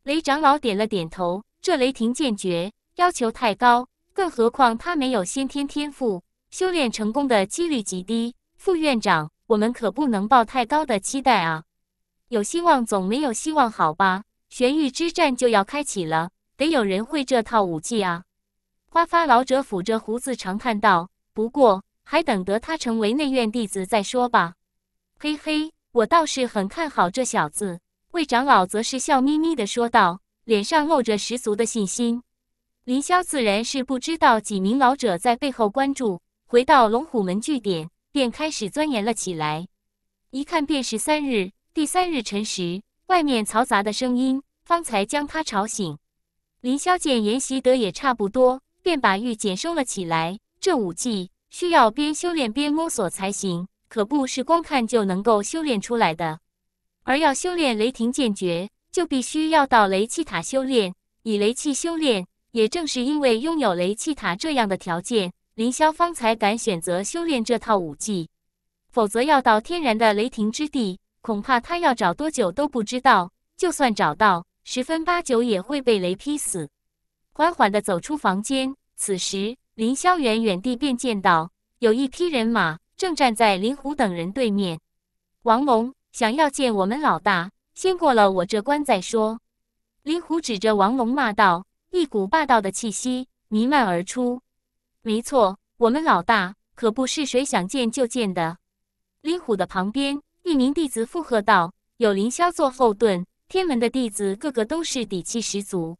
雷长老点了点头。这雷霆剑诀要求太高，更何况他没有先天天赋，修炼成功的几率极低。副院长，我们可不能抱太高的期待啊！有希望总没有希望，好吧？玄域之战就要开启了，得有人会这套武技啊！”花发老者抚着胡子长叹道：“不过，还等得他成为内院弟子再说吧。”嘿嘿。我倒是很看好这小子，魏长老则是笑眯眯的说道，脸上露着十足的信心。林霄自然是不知道几名老者在背后关注，回到龙虎门据点，便开始钻研了起来。一看便是三日，第三日辰时，外面嘈杂的声音方才将他吵醒。林霄见研习得也差不多，便把玉简收了起来。这武技需要边修炼边摸索才行。可不是光看就能够修炼出来的，而要修炼雷霆剑诀，就必须要到雷气塔修炼，以雷气修炼。也正是因为拥有雷气塔这样的条件，凌霄方才敢选择修炼这套武技。否则，要到天然的雷霆之地，恐怕他要找多久都不知道。就算找到，十分八九也会被雷劈死。缓缓地走出房间，此时凌霄远远地便见到有一批人马正站在林虎等人对面。王龙想要见我们老大，先过了我这关再说。林虎指着王龙骂道。一股霸道的气息弥漫而出。没错，我们老大可不是谁想见就见的。林虎的旁边，一名弟子附和道：“有凌霄做后盾，天门的弟子个个都是底气十足。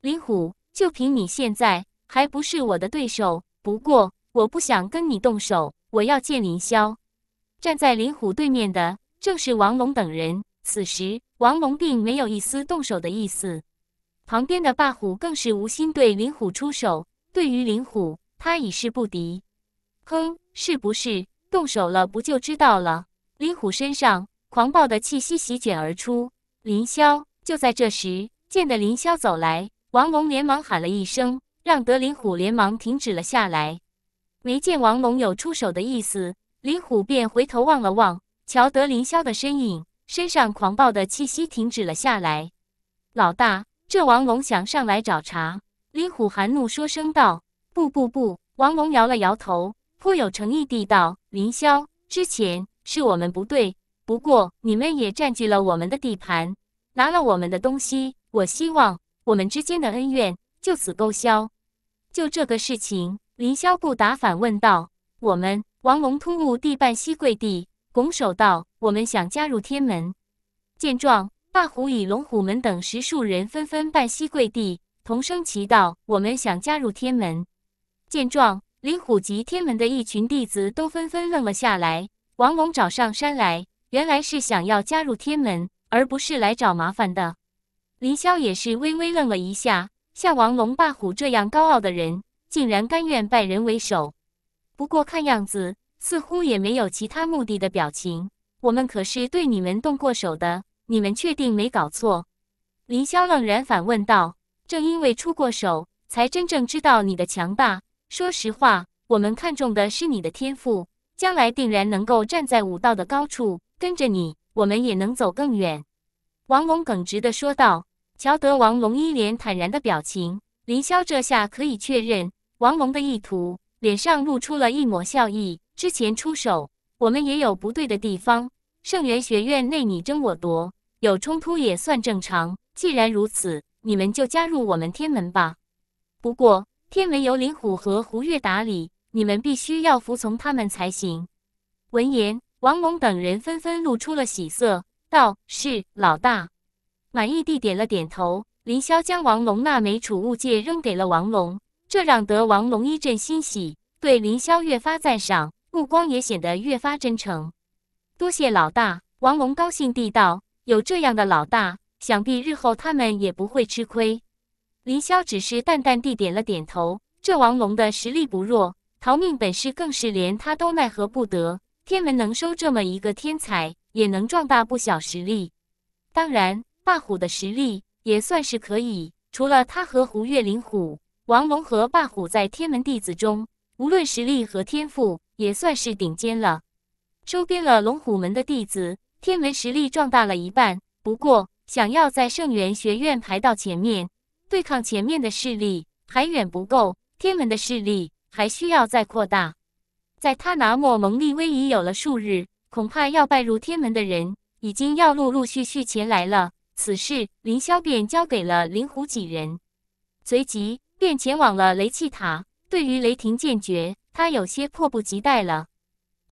林虎，就凭你现在还不是我的对手。不过，我不想跟你动手，我要见凌霄。”站在林虎对面的正是王龙等人。此时，王龙并没有一丝动手的意思。旁边的霸虎更是无心对林虎出手，对于林虎，他已是不敌。哼，是不是动手了不就知道了？林虎身上狂暴的气息席卷而出。林霄就在这时，见得林霄走来，王龙连忙喊了一声，让德林虎连忙停止了下来。没见王龙有出手的意思，林虎便回头望了望，瞧得林霄的身影，身上狂暴的气息停止了下来。老大。这王龙想上来找茬，林虎含怒说声道：“不不不！”王龙摇了摇头，颇有诚意地道：“林霄，之前是我们不对，不过你们也占据了我们的地盘，拿了我们的东西。我希望我们之间的恩怨就此勾销。就这个事情。”林霄不答，反问道：“我们？”王龙突兀地半膝跪地，拱手道：“我们想加入天门。”见状。霸虎与龙虎门等十数人纷纷半膝跪地，同声祈道：“我们想加入天门。”见状，林虎及天门的一群弟子都纷纷愣了下来。王龙找上山来，原来是想要加入天门，而不是来找麻烦的。林霄也是微微愣了一下，像王龙、霸虎这样高傲的人，竟然甘愿拜人为首。不过看样子，似乎也没有其他目的的表情。我们可是对你们动过手的。你们确定没搞错？林霄愣然反问道：“正因为出过手，才真正知道你的强大。说实话，我们看中的是你的天赋，将来定然能够站在武道的高处。跟着你，我们也能走更远。”王龙耿直地说道。乔得王龙一脸坦然的表情，林霄这下可以确认王龙的意图，脸上露出了一抹笑意。之前出手，我们也有不对的地方。圣元学院内你争我夺。有冲突也算正常。既然如此，你们就加入我们天门吧。不过天门由林虎和胡月打理，你们必须要服从他们才行。闻言，王龙等人纷纷露出了喜色，道：“是老大。”满意地点了点头。林霄将王龙那枚储物戒扔给了王龙，这让得王龙一阵欣喜，对林霄越发赞赏，目光也显得越发真诚。多谢老大。王龙高兴地道。有这样的老大，想必日后他们也不会吃亏。林霄只是淡淡地点了点头。这王龙的实力不弱，逃命本事更是连他都奈何不得。天门能收这么一个天才，也能壮大不小实力。当然，霸虎的实力也算是可以。除了他和胡月灵虎，王龙和霸虎在天门弟子中，无论实力和天赋，也算是顶尖了。收编了龙虎门的弟子。天门实力壮大了一半，不过想要在圣元学院排到前面，对抗前面的势力还远不够。天门的势力还需要再扩大。在他拿莫蒙利威已有了数日，恐怕要拜入天门的人已经要陆陆续续前来了。此事林霄便交给了灵虎几人，随即便前往了雷气塔。对于雷霆剑诀，他有些迫不及待了。